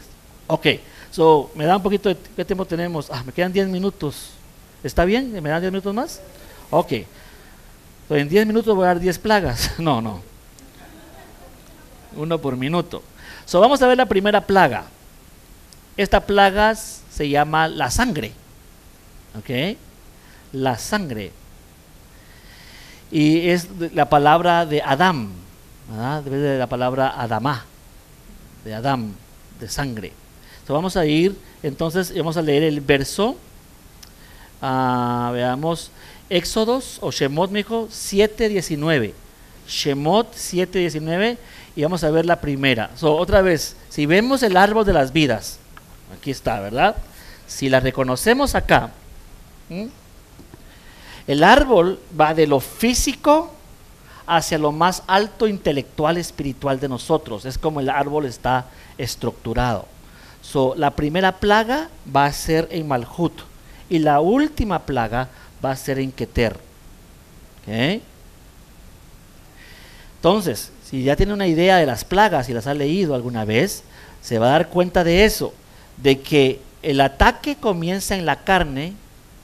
Ok, so, me da un poquito de qué tiempo tenemos. Ah, me quedan diez minutos. ¿Está bien? ¿Me dan diez minutos más? Ok. en diez minutos voy a dar diez plagas. No, no. Uno por minuto. So, vamos a ver la primera plaga. Esta plagas se llama la sangre. ¿Ok? La sangre. Y es la palabra de Adam, ¿verdad? de la palabra Adamá, de Adam, de sangre. Entonces vamos a ir, entonces vamos a leer el verso, ah, veamos, Éxodos o Shemot, me dijo, 7.19. Shemot 7.19 y vamos a ver la primera. otra vez, si vemos el árbol de las vidas, Aquí está, ¿verdad? Si la reconocemos acá, el árbol va de lo físico hacia lo más alto intelectual espiritual de nosotros. Es como el árbol está estructurado. So, la primera plaga va a ser en Malhut y la última plaga va a ser en Keter. Entonces, si ya tiene una idea de las plagas y las ha leído alguna vez, se va a dar cuenta de eso de que el ataque comienza en la carne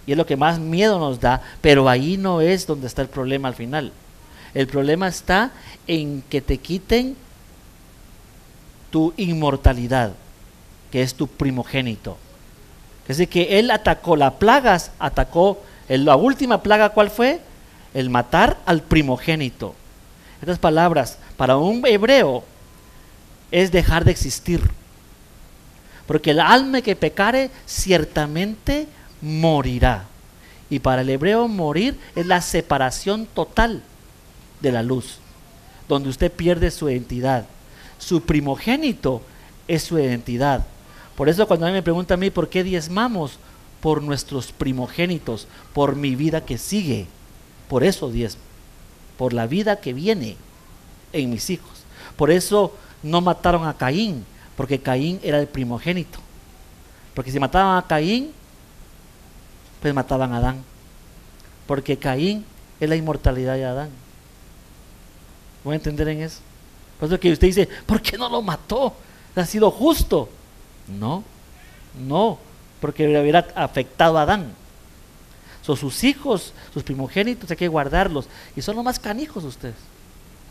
y es lo que más miedo nos da, pero ahí no es donde está el problema al final. El problema está en que te quiten tu inmortalidad, que es tu primogénito. Es decir, que él atacó las plagas, atacó la última plaga, ¿cuál fue? El matar al primogénito. Estas palabras, para un hebreo, es dejar de existir. Porque el alma que pecare ciertamente morirá. Y para el hebreo morir es la separación total de la luz, donde usted pierde su identidad. Su primogénito es su identidad. Por eso cuando a mí me pregunta a mí por qué diezmamos, por nuestros primogénitos, por mi vida que sigue. Por eso diezmo, por la vida que viene en mis hijos. Por eso no mataron a Caín, porque Caín era el primogénito. Porque si mataban a Caín, pues mataban a Adán. Porque Caín es la inmortalidad de Adán. ¿Voy a entender en eso? Por eso que usted dice, ¿por qué no lo mató? Ha sido justo. No, no, porque le hubiera afectado a Adán. Son sus hijos, sus primogénitos, hay que guardarlos. Y son los más canijos ustedes,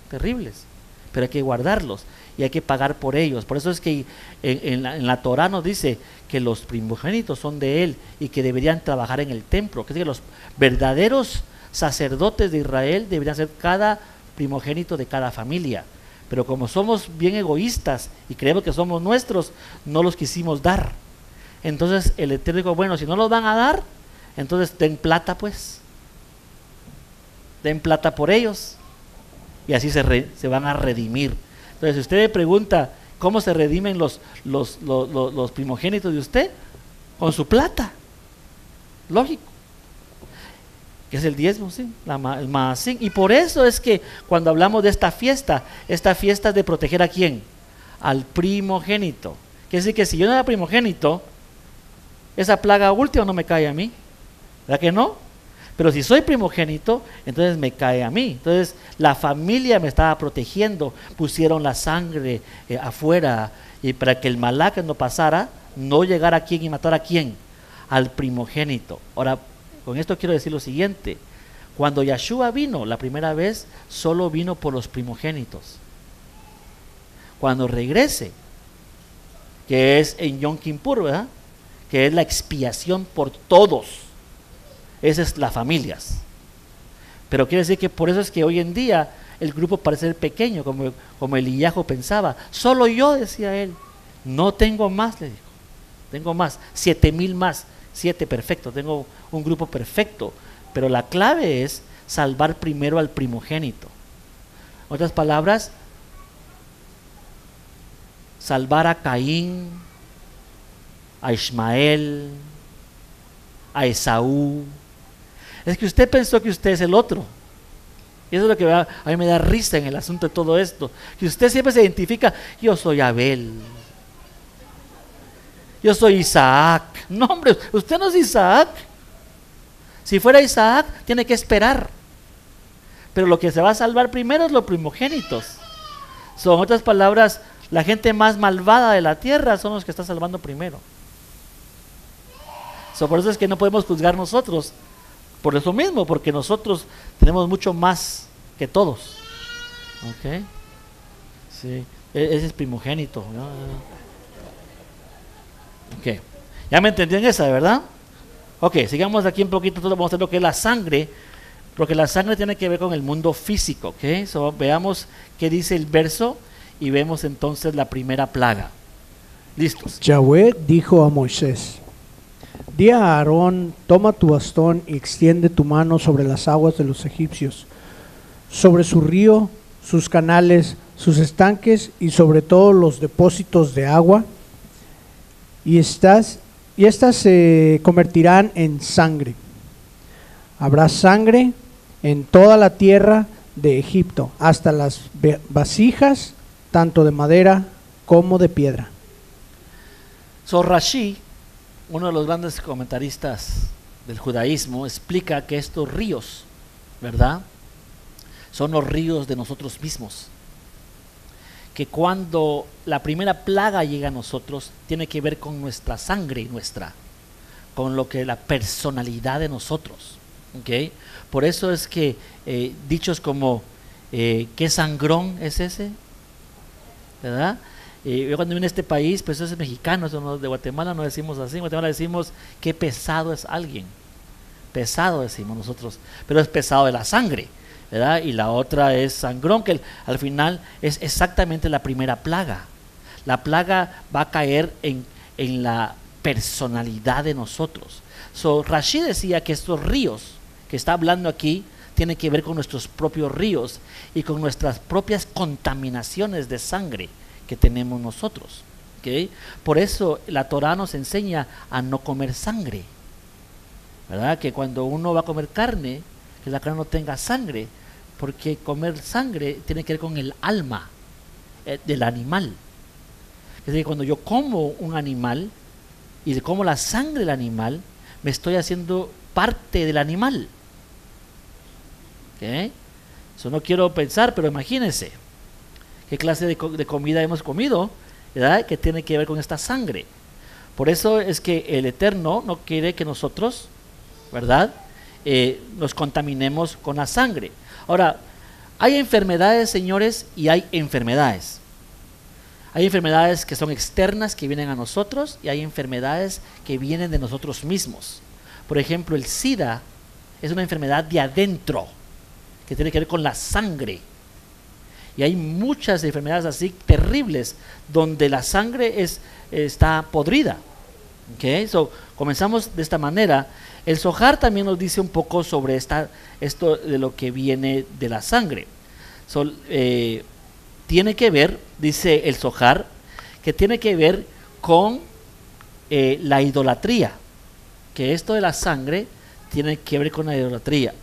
terribles. Pero hay que guardarlos y hay que pagar por ellos. Por eso es que en, la, en Torah nos dice que los primogénitos son de Él y que deberían trabajar en el templo. Que, que los verdaderos sacerdotes de Israel deberían ser cada primogénito de cada familia. Pero como somos bien egoístas y creemos que somos nuestros, no los quisimos dar. Entonces el Eterno dijo, bueno, si no los van a dar, entonces den plata pues. Den plata por ellos. Y así se, se van a redimir. Entonces si usted me pregunta, ¿cómo se redimen los, los, los primogénitos de usted? Con su plata. Lógico que es el diezmo, sí, la, el maasín. Y por eso es que cuando hablamos de esta fiesta, esta fiesta es de proteger a quién? Al primogénito. Quiere decir que si yo no era primogénito, esa plaga última no me cae a mí. ¿Verdad que no? Pero si soy primogénito, entonces me cae a mí. Entonces la familia me estaba protegiendo, pusieron la sangre eh, afuera y para que el malaca no pasara, no llegara a quién y matara a quién, al primogénito. Ahora, con esto quiero decir lo siguiente. Cuando Yeshua vino la primera vez, solo vino por los primogénitos. Cuando regrese, que es en Yom Kippur, ¿verdad? Que es la expiación por todos. Esas es las familias. Pero quiere decir que por eso es que hoy en día el grupo parece pequeño, como, como Eliyahu pensaba. Solo yo, decía él. No tengo más, le dijo. Tengo más, siete mil más siete, perfecto, tengo un grupo perfecto. Pero la clave es salvar primero al primogénito. Otras palabras, salvar a Caín, a Ismael, a Esaú. Es que usted pensó que usted es el otro. Y eso es lo que a mí me da risa en el asunto de todo esto. Que usted siempre se identifica, yo soy Abel, yo soy Isaac. No, hombre, usted no es Isaac. Si fuera Isaac, tiene que esperar. Pero lo que se va a salvar primero es los primogénitos. Son otras palabras, la gente más malvada de la tierra son los que está salvando primero. Por eso es que no podemos juzgar nosotros. Por eso mismo, porque nosotros tenemos mucho más que todos. ¿Ok? Sí, e-, ese es primogénito. Ok. Ya me entendió en esa, ¿verdad? Ok, sigamos aquí un poquito, entonces vamos a ver lo que es la sangre, porque la sangre tiene que ver con el mundo físico, ¿ok? Veamos qué dice el verso y vemos entonces la primera plaga. ¿Listos? Yahweh dijo a Moisés, di a Aarón, toma tu bastón y extiende tu mano sobre las aguas de los egipcios, sobre su río, sus canales, sus estanques y sobre todos los depósitos de agua y estas, y estas se convertirán en sangre. Habrá sangre en toda la tierra de Egipto, hasta las vasijas, tanto de madera como de piedra. So uno de los grandes comentaristas del judaísmo, explica que estos ríos, ¿verdad? Son los ríos de nosotros mismos que cuando la primera plaga llega a nosotros, tiene que ver con nuestra sangre nuestra, con lo que la personalidad de nosotros. ¿okay? Por eso es que eh, dichos como, eh, ¿qué sangrón es ese? ¿Verdad? Eh, yo cuando vine a este país, pues eso es mexicano, eso de Guatemala no decimos así, en Guatemala decimos, qué pesado es alguien. Pesado decimos nosotros, pero es pesado de la sangre. Y la otra es sangrón, que al final es exactamente la primera plaga. La plaga va a caer en, en la personalidad de nosotros. So, Rashid decía que estos ríos que está hablando aquí tienen que ver con nuestros propios ríos y con nuestras propias contaminaciones de sangre que tenemos nosotros. ¿okay? Por eso la Torah nos enseña a no comer sangre. ¿verdad? Que cuando uno va a comer carne, que la carne no tenga sangre, porque comer sangre tiene que ver con el alma eh, del animal. Es decir, cuando yo como un animal y como la sangre del animal, me estoy haciendo parte del animal. Eso no quiero pensar, pero imagínense qué clase de, comida hemos comido, ¿verdad? Que tiene que ver con esta sangre. Por eso es que el Eterno no quiere que nosotros, ¿verdad? Eh, nos contaminemos con la sangre. Ahora, hay enfermedades, señores, y hay enfermedades. Hay enfermedades que son externas, que vienen a nosotros, y hay enfermedades que vienen de nosotros mismos. Por ejemplo, el SIDA es una enfermedad de adentro, que tiene que ver con la sangre. Y hay muchas enfermedades así terribles, donde la sangre es, está podrida. Okay? So, comenzamos de esta manera. El Sojar también nos dice un poco sobre esta, esto de lo que viene de la sangre. Eh, tiene que ver, dice el Sojar, que tiene que ver con eh, la idolatría. Que esto de la sangre tiene que ver con la idolatría.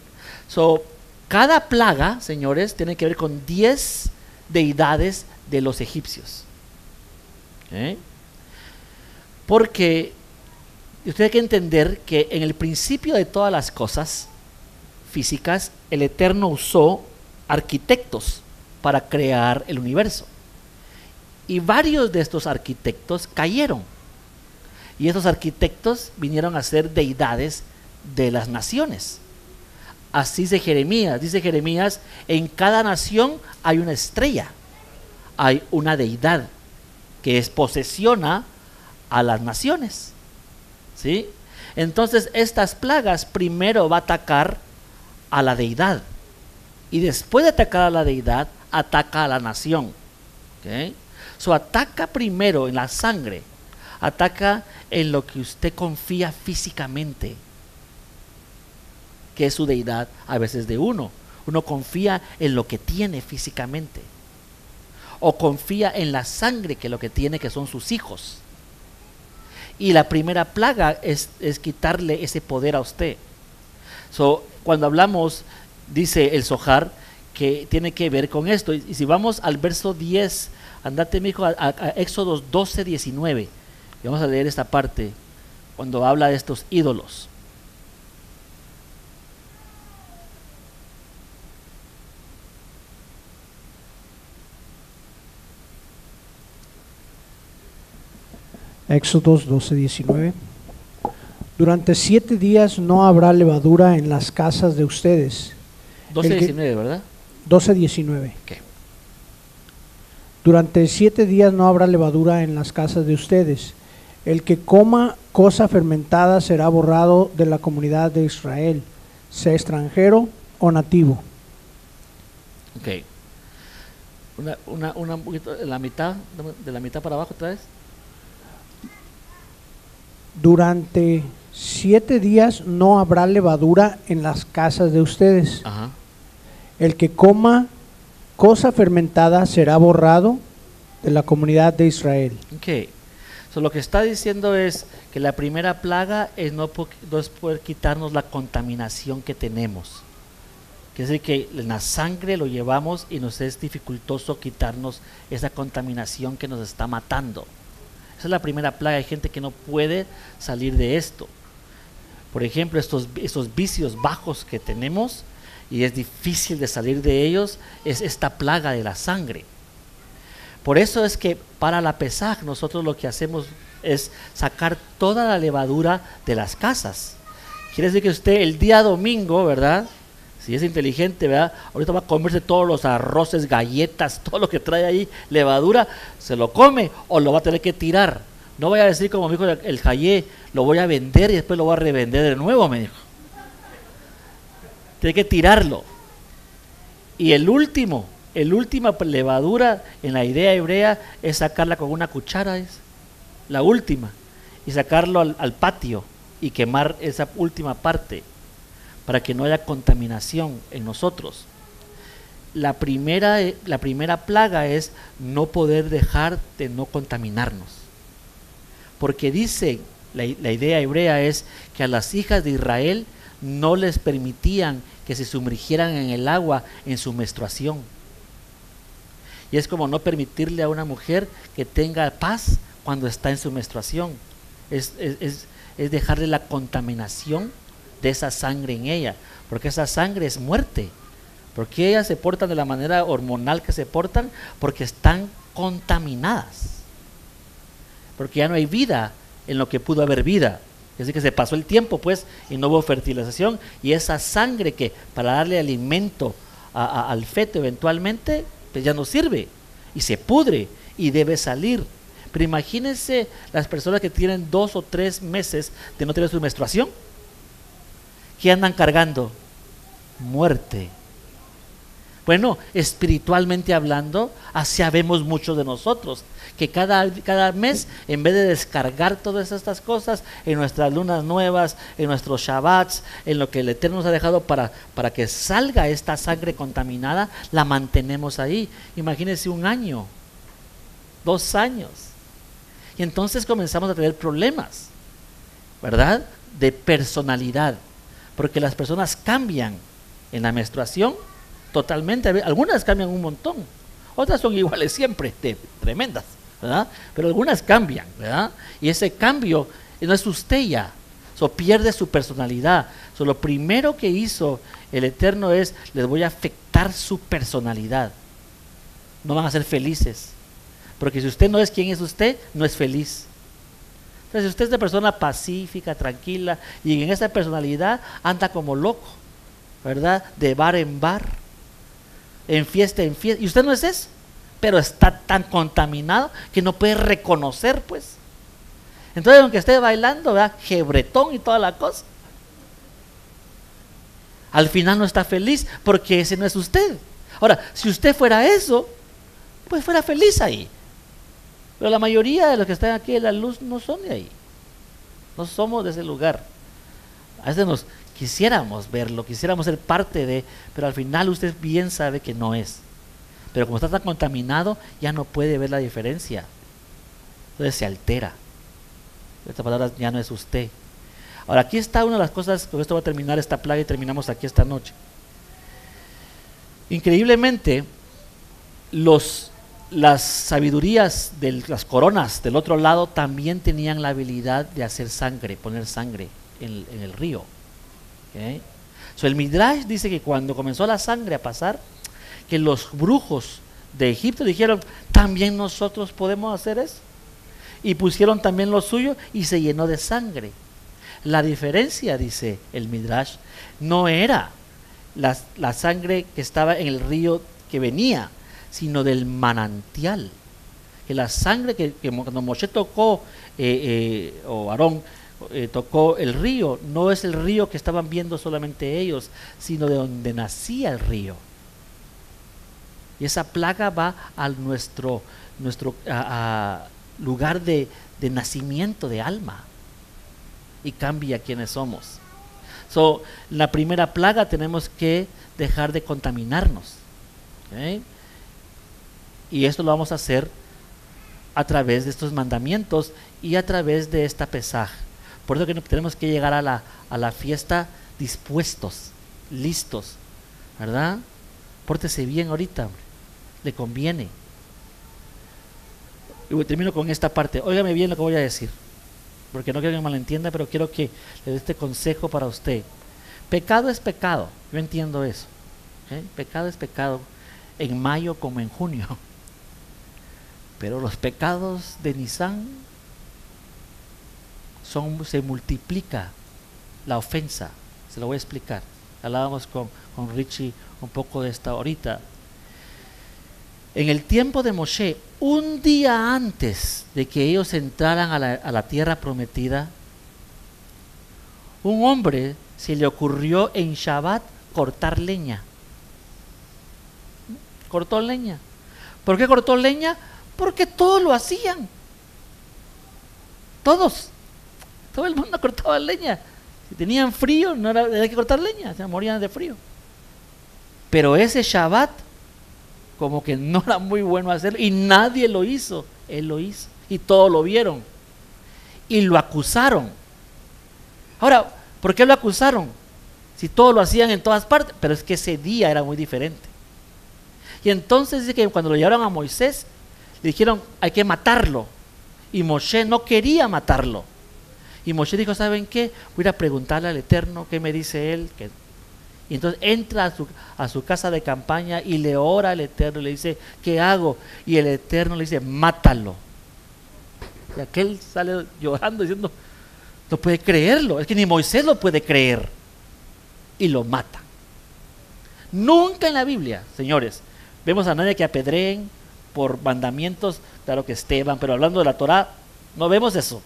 So, cada plaga, señores, tiene que ver con 10 deidades de los egipcios. Porque usted hay que entender que en el principio de todas las cosas físicas, el Eterno usó arquitectos para crear el universo. Y varios de estos arquitectos cayeron. Y esos arquitectos vinieron a ser deidades de las naciones. Así dice Jeremías. Dice Jeremías, en cada nación hay una estrella, hay una deidad que es posesiona a las naciones. ¿Sí? Entonces estas plagas primero va a atacar a la deidad y después de atacar a la deidad ataca a la nación. ¿okay? So ataca primero en la sangre, ataca en lo que usted confía físicamente, que es su deidad a veces de uno. Uno confía en lo que tiene físicamente. O confía en la sangre que lo que tiene, que son sus hijos. Y la primera plaga es, quitarle ese poder a usted. So, cuando hablamos, dice el Sojar, que tiene que ver con esto. Y, si vamos al verso 10, andate, mi hijo, a, a, Éxodo 12, 19. Y vamos a leer esta parte, cuando habla de estos ídolos. Éxodos 12, 19. Durante siete días no habrá levadura en las casas de ustedes. 12, 19, ¿verdad? 12, 19. Durante siete días no habrá levadura en las casas de ustedes. El que coma cosa fermentada será borrado de la comunidad de Israel, sea extranjero o nativo. Ok. Una, una, una un poquito, la mitad, de la mitad para abajo otra vez durante siete días no habrá levadura en las casas de ustedes. El que coma cosa fermentada será borrado de la comunidad de Israel. Ok. So, lo que está diciendo es que la primera plaga es no, es poder quitarnos la contaminación que tenemos. Quiere decir que en la sangre lo llevamos y nos es dificultoso quitarnos esa contaminación que nos está matando. Esa es la primera plaga. Hay gente que no puede salir de esto. Por ejemplo, estos, estos vicios bajos que tenemos y es difícil de salir de ellos, es esta plaga de la sangre. Por eso es que para la pesaj nosotros lo que hacemos es sacar toda la levadura de las casas. Quiere decir que usted el día domingo, ¿verdad? Si es inteligente, ¿verdad? Ahorita va a comerse todos los arroces, galletas, todo lo que trae ahí, levadura, se lo come o lo va a tener que tirar. No voy a decir como me dijo el Jayé, lo voy a vender y después lo voy a revender de nuevo, me dijo. Tiene que tirarlo. Y el último, el última levadura en la idea hebrea es sacarla con una cuchara, es la última, y sacarlo al patio y quemar esa última parte para que no haya contaminación en nosotros. La primera, eh, la primera plaga es no poder dejar de no contaminarnos. Porque dice La, la idea hebrea es que a las hijas de Israel no les permitían que se sumergieran en el agua en su menstruación. Y es como no permitirle a una mujer que tenga paz cuando está en su menstruación. Es, es, es, dejarle la contaminación de esa sangre en ella, porque esa sangre es muerte. porque ellas se portan de la manera hormonal que se portan? Porque están contaminadas. Porque ya no hay vida en lo que pudo haber vida. Así que se pasó el tiempo, pues, y no hubo fertilización. Y esa sangre que para darle alimento al feto eventualmente, pues ya no sirve. Y se pudre y debe salir. Pero imagínense las personas que tienen dos o tres meses de no tener su menstruación. ¿Qué andan cargando? Muerte. Bueno, espiritualmente hablando, así vemos muchos de nosotros que cada, cada mes, en vez de descargar todas estas cosas en nuestras lunas nuevas, en nuestros Shabbats, en lo que el Eterno nos ha dejado para, para que salga esta sangre contaminada, la mantenemos ahí. Imagínense un año, dos años. Y entonces comenzamos a tener problemas, ¿verdad? De personalidad, porque las personas cambian en la menstruación totalmente. Algunas cambian un montón, otras son iguales siempre, tremendas. Pero algunas cambian, ¿verdad? Y ese cambio no es usted ya, so, pierde su personalidad. So, lo primero que hizo el Eterno es, les voy a afectar su personalidad. No van a ser felices. Porque si usted no es quien es usted, no es feliz. Entonces, usted es una persona pacífica, tranquila, y en esa personalidad anda como loco, ¿verdad? De bar en bar, en fiesta en fiesta, y usted no es eso pero está tan contaminado que no puede reconocer, pues. Entonces, aunque esté bailando, ¿verdad? Jebretón y toda la cosa. Al final no está feliz porque ese no es usted. Ahora, si usted fuera eso, pues fuera feliz ahí. Pero la mayoría de los que están aquí en la luz no son de ahí. No somos de ese lugar. A veces nos quisiéramos verlo, quisiéramos ser parte de, pero al final usted bien sabe que no es. Pero como está tan contaminado, ya no puede ver la diferencia. Entonces se altera. Esta palabra ya no es usted. Ahora, aquí está una de las cosas, con esto va a terminar esta plaga y terminamos aquí esta noche. Increíblemente, los, las sabidurías de las coronas del otro lado también tenían la habilidad de hacer sangre, poner sangre en, el río. el Midrash dice que cuando comenzó la sangre a pasar, que los brujos de Egipto dijeron, también nosotros podemos hacer eso. Y pusieron también lo suyo y se llenó de sangre. La diferencia, dice el Midrash, no era la, sangre que estaba en el río que venía, sino del manantial. Que la sangre que, cuando Moshe tocó, eh, eh, o Aarón eh, tocó el río, no es el río que estaban viendo solamente ellos, sino de donde nacía el río. Y esa plaga va a nuestro, nuestro lugar de, nacimiento de alma y cambia quienes somos. So, la primera plaga tenemos que dejar de contaminarnos. Y esto lo vamos a hacer a través de estos mandamientos y a través de esta pesaje. Por eso que tenemos que llegar a la, a la fiesta dispuestos, listos, ¿verdad? Pórtese bien ahorita le conviene. Y termino con esta parte. Óigame bien lo que voy a decir, porque no quiero que me malentienda, pero quiero que le dé este consejo para usted. Pecado es pecado, yo entiendo eso. ¿eh? Pecado es pecado en mayo como en junio. Pero los pecados de Nissan son, se multiplica la ofensa. Se lo voy a explicar. Hablábamos con, con Richie un poco de esta ahorita. En el tiempo de Moshe, un día antes de que ellos entraran a la, tierra prometida, un hombre se le ocurrió en Shabbat cortar leña. Cortó leña. ¿Por qué cortó leña? Porque todos lo hacían. Todos. Todo el mundo cortaba leña. Si tenían frío, no era, que cortar leña, se morían de frío. Pero ese Shabbat como que no era muy bueno hacerlo y nadie lo hizo. Él lo hizo y todos lo vieron. y lo acusaron. Ahora, ¿por qué lo acusaron? Si todos lo hacían en todas partes, pero es que ese día era muy diferente. Y entonces dice que cuando lo llevaron a Moisés, le dijeron, hay que matarlo. Y Moshe no quería matarlo. Y Moshe dijo, ¿saben qué? Voy a preguntarle al Eterno qué me dice él. Y entonces entra a su, a su casa de campaña y le ora al Eterno y le dice, ¿qué hago? Y el Eterno le dice, mátalo. Y aquel sale llorando diciendo, no puede creerlo. Es que ni Moisés lo puede creer. Y lo mata. Nunca en la Biblia, señores, vemos a nadie que apedreen por mandamientos, claro que Esteban, pero hablando de la Torah, no vemos eso.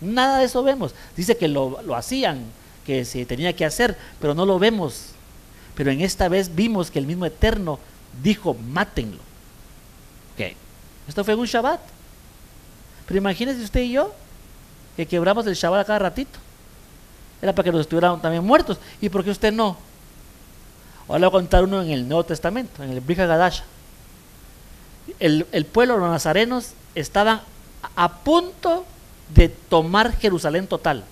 Nada de eso vemos. Dice que lo, lo hacían, que se tenía que hacer, pero no lo vemos. Pero en esta vez vimos que el mismo Eterno dijo, mátenlo. Ok. Esto fue un Shabbat. Pero imagínese usted y yo que quebramos el Shabbat a cada ratito. Era para que nos estuvieran también muertos. ¿Y por qué usted no? Ahora le voy a contar uno en el Nuevo Testamento, en el Brija Gadasha. El, el pueblo, los nazarenos, estaban a punto de tomar Jerusalén total.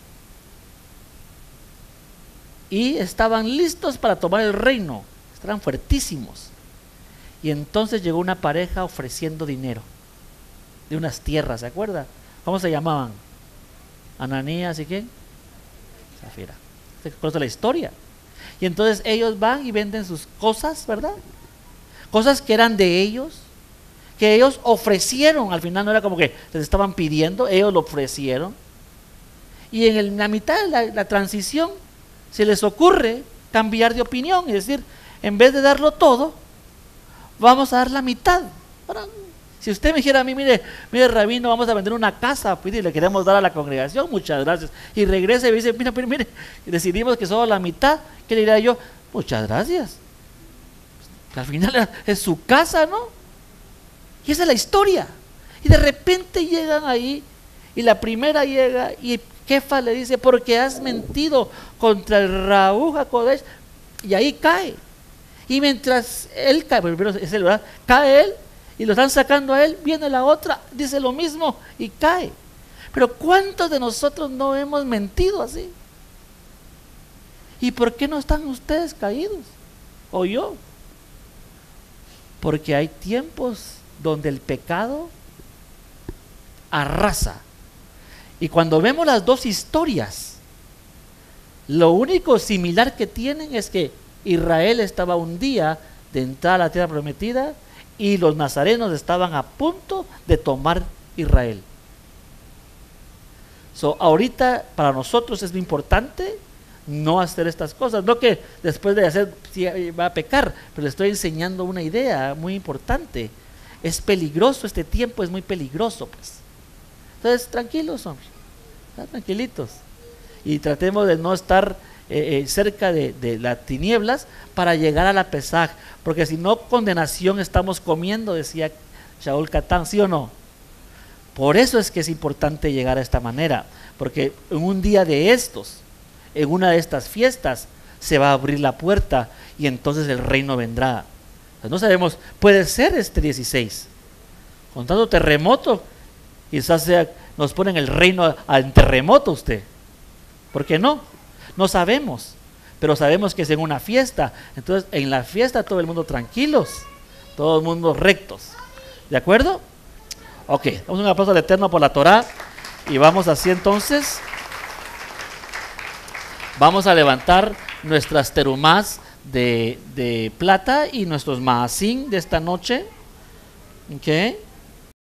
Y estaban listos para tomar el reino. Estaban fuertísimos. Y entonces llegó una pareja ofreciendo dinero de unas tierras, ¿se acuerda? ¿Cómo se llamaban? Ananías y quién? Zafira. Por la historia. Y entonces ellos van y venden sus cosas, ¿verdad? Cosas que eran de ellos, que ellos ofrecieron. Al final no era como que les estaban pidiendo, ellos lo ofrecieron. Y en la mitad de la, transición se les ocurre cambiar de opinión y decir, en vez de darlo todo, vamos a dar la mitad. Si usted me dijera a mí, mire, mire, rabino, vamos a vender una casa, pues, le queremos dar a la congregación, muchas gracias. Y regresa y dice, mira, mire, mire, decidimos que solo la mitad, ¿qué le diría yo? Muchas gracias. Al final es su casa, ¿no? Y esa es la historia. Y de repente llegan ahí, y la primera llega, y Jefa le dice, porque has mentido contra el Raúl Kodesh, y ahí cae. Y mientras él cae, primero es el cae él y lo están sacando a él, viene la otra, dice lo mismo y cae. Pero ¿cuántos de nosotros no hemos mentido así? ¿Y por qué no están ustedes caídos? ¿O yo? Porque hay tiempos donde el pecado arrasa. Y cuando vemos las dos historias, lo único similar que tienen es que Israel estaba un día de entrar a la tierra prometida y los nazarenos estaban a punto de tomar Israel. So, ahorita para nosotros es muy importante no hacer estas cosas. No que después de hacer va a pecar, pero le estoy enseñando una idea muy importante. Es peligroso, este tiempo es muy peligroso, pues. Entonces, tranquilos, hombre, tranquilitos. Y tratemos de no estar eh, eh, cerca de, las tinieblas para llegar a la pesaj, porque si no condenación estamos comiendo, decía Shaul Catán, ¿sí o no? Por eso es que es importante llegar a esta manera, porque en un día de estos, en una de estas fiestas, se va a abrir la puerta y entonces el reino vendrá. No sabemos, puede ser este 16, con tanto terremoto, quizás sea, nos ponen el reino en terremoto usted. ¿Por qué no? No sabemos, pero sabemos que es en una fiesta. Entonces, en la fiesta todo el mundo tranquilos, todo el mundo rectos. ¿De acuerdo? Ok, damos un aplauso al Eterno por la Torah y vamos así entonces. Vamos a levantar nuestras terumás de, de plata y nuestros maasín de esta noche.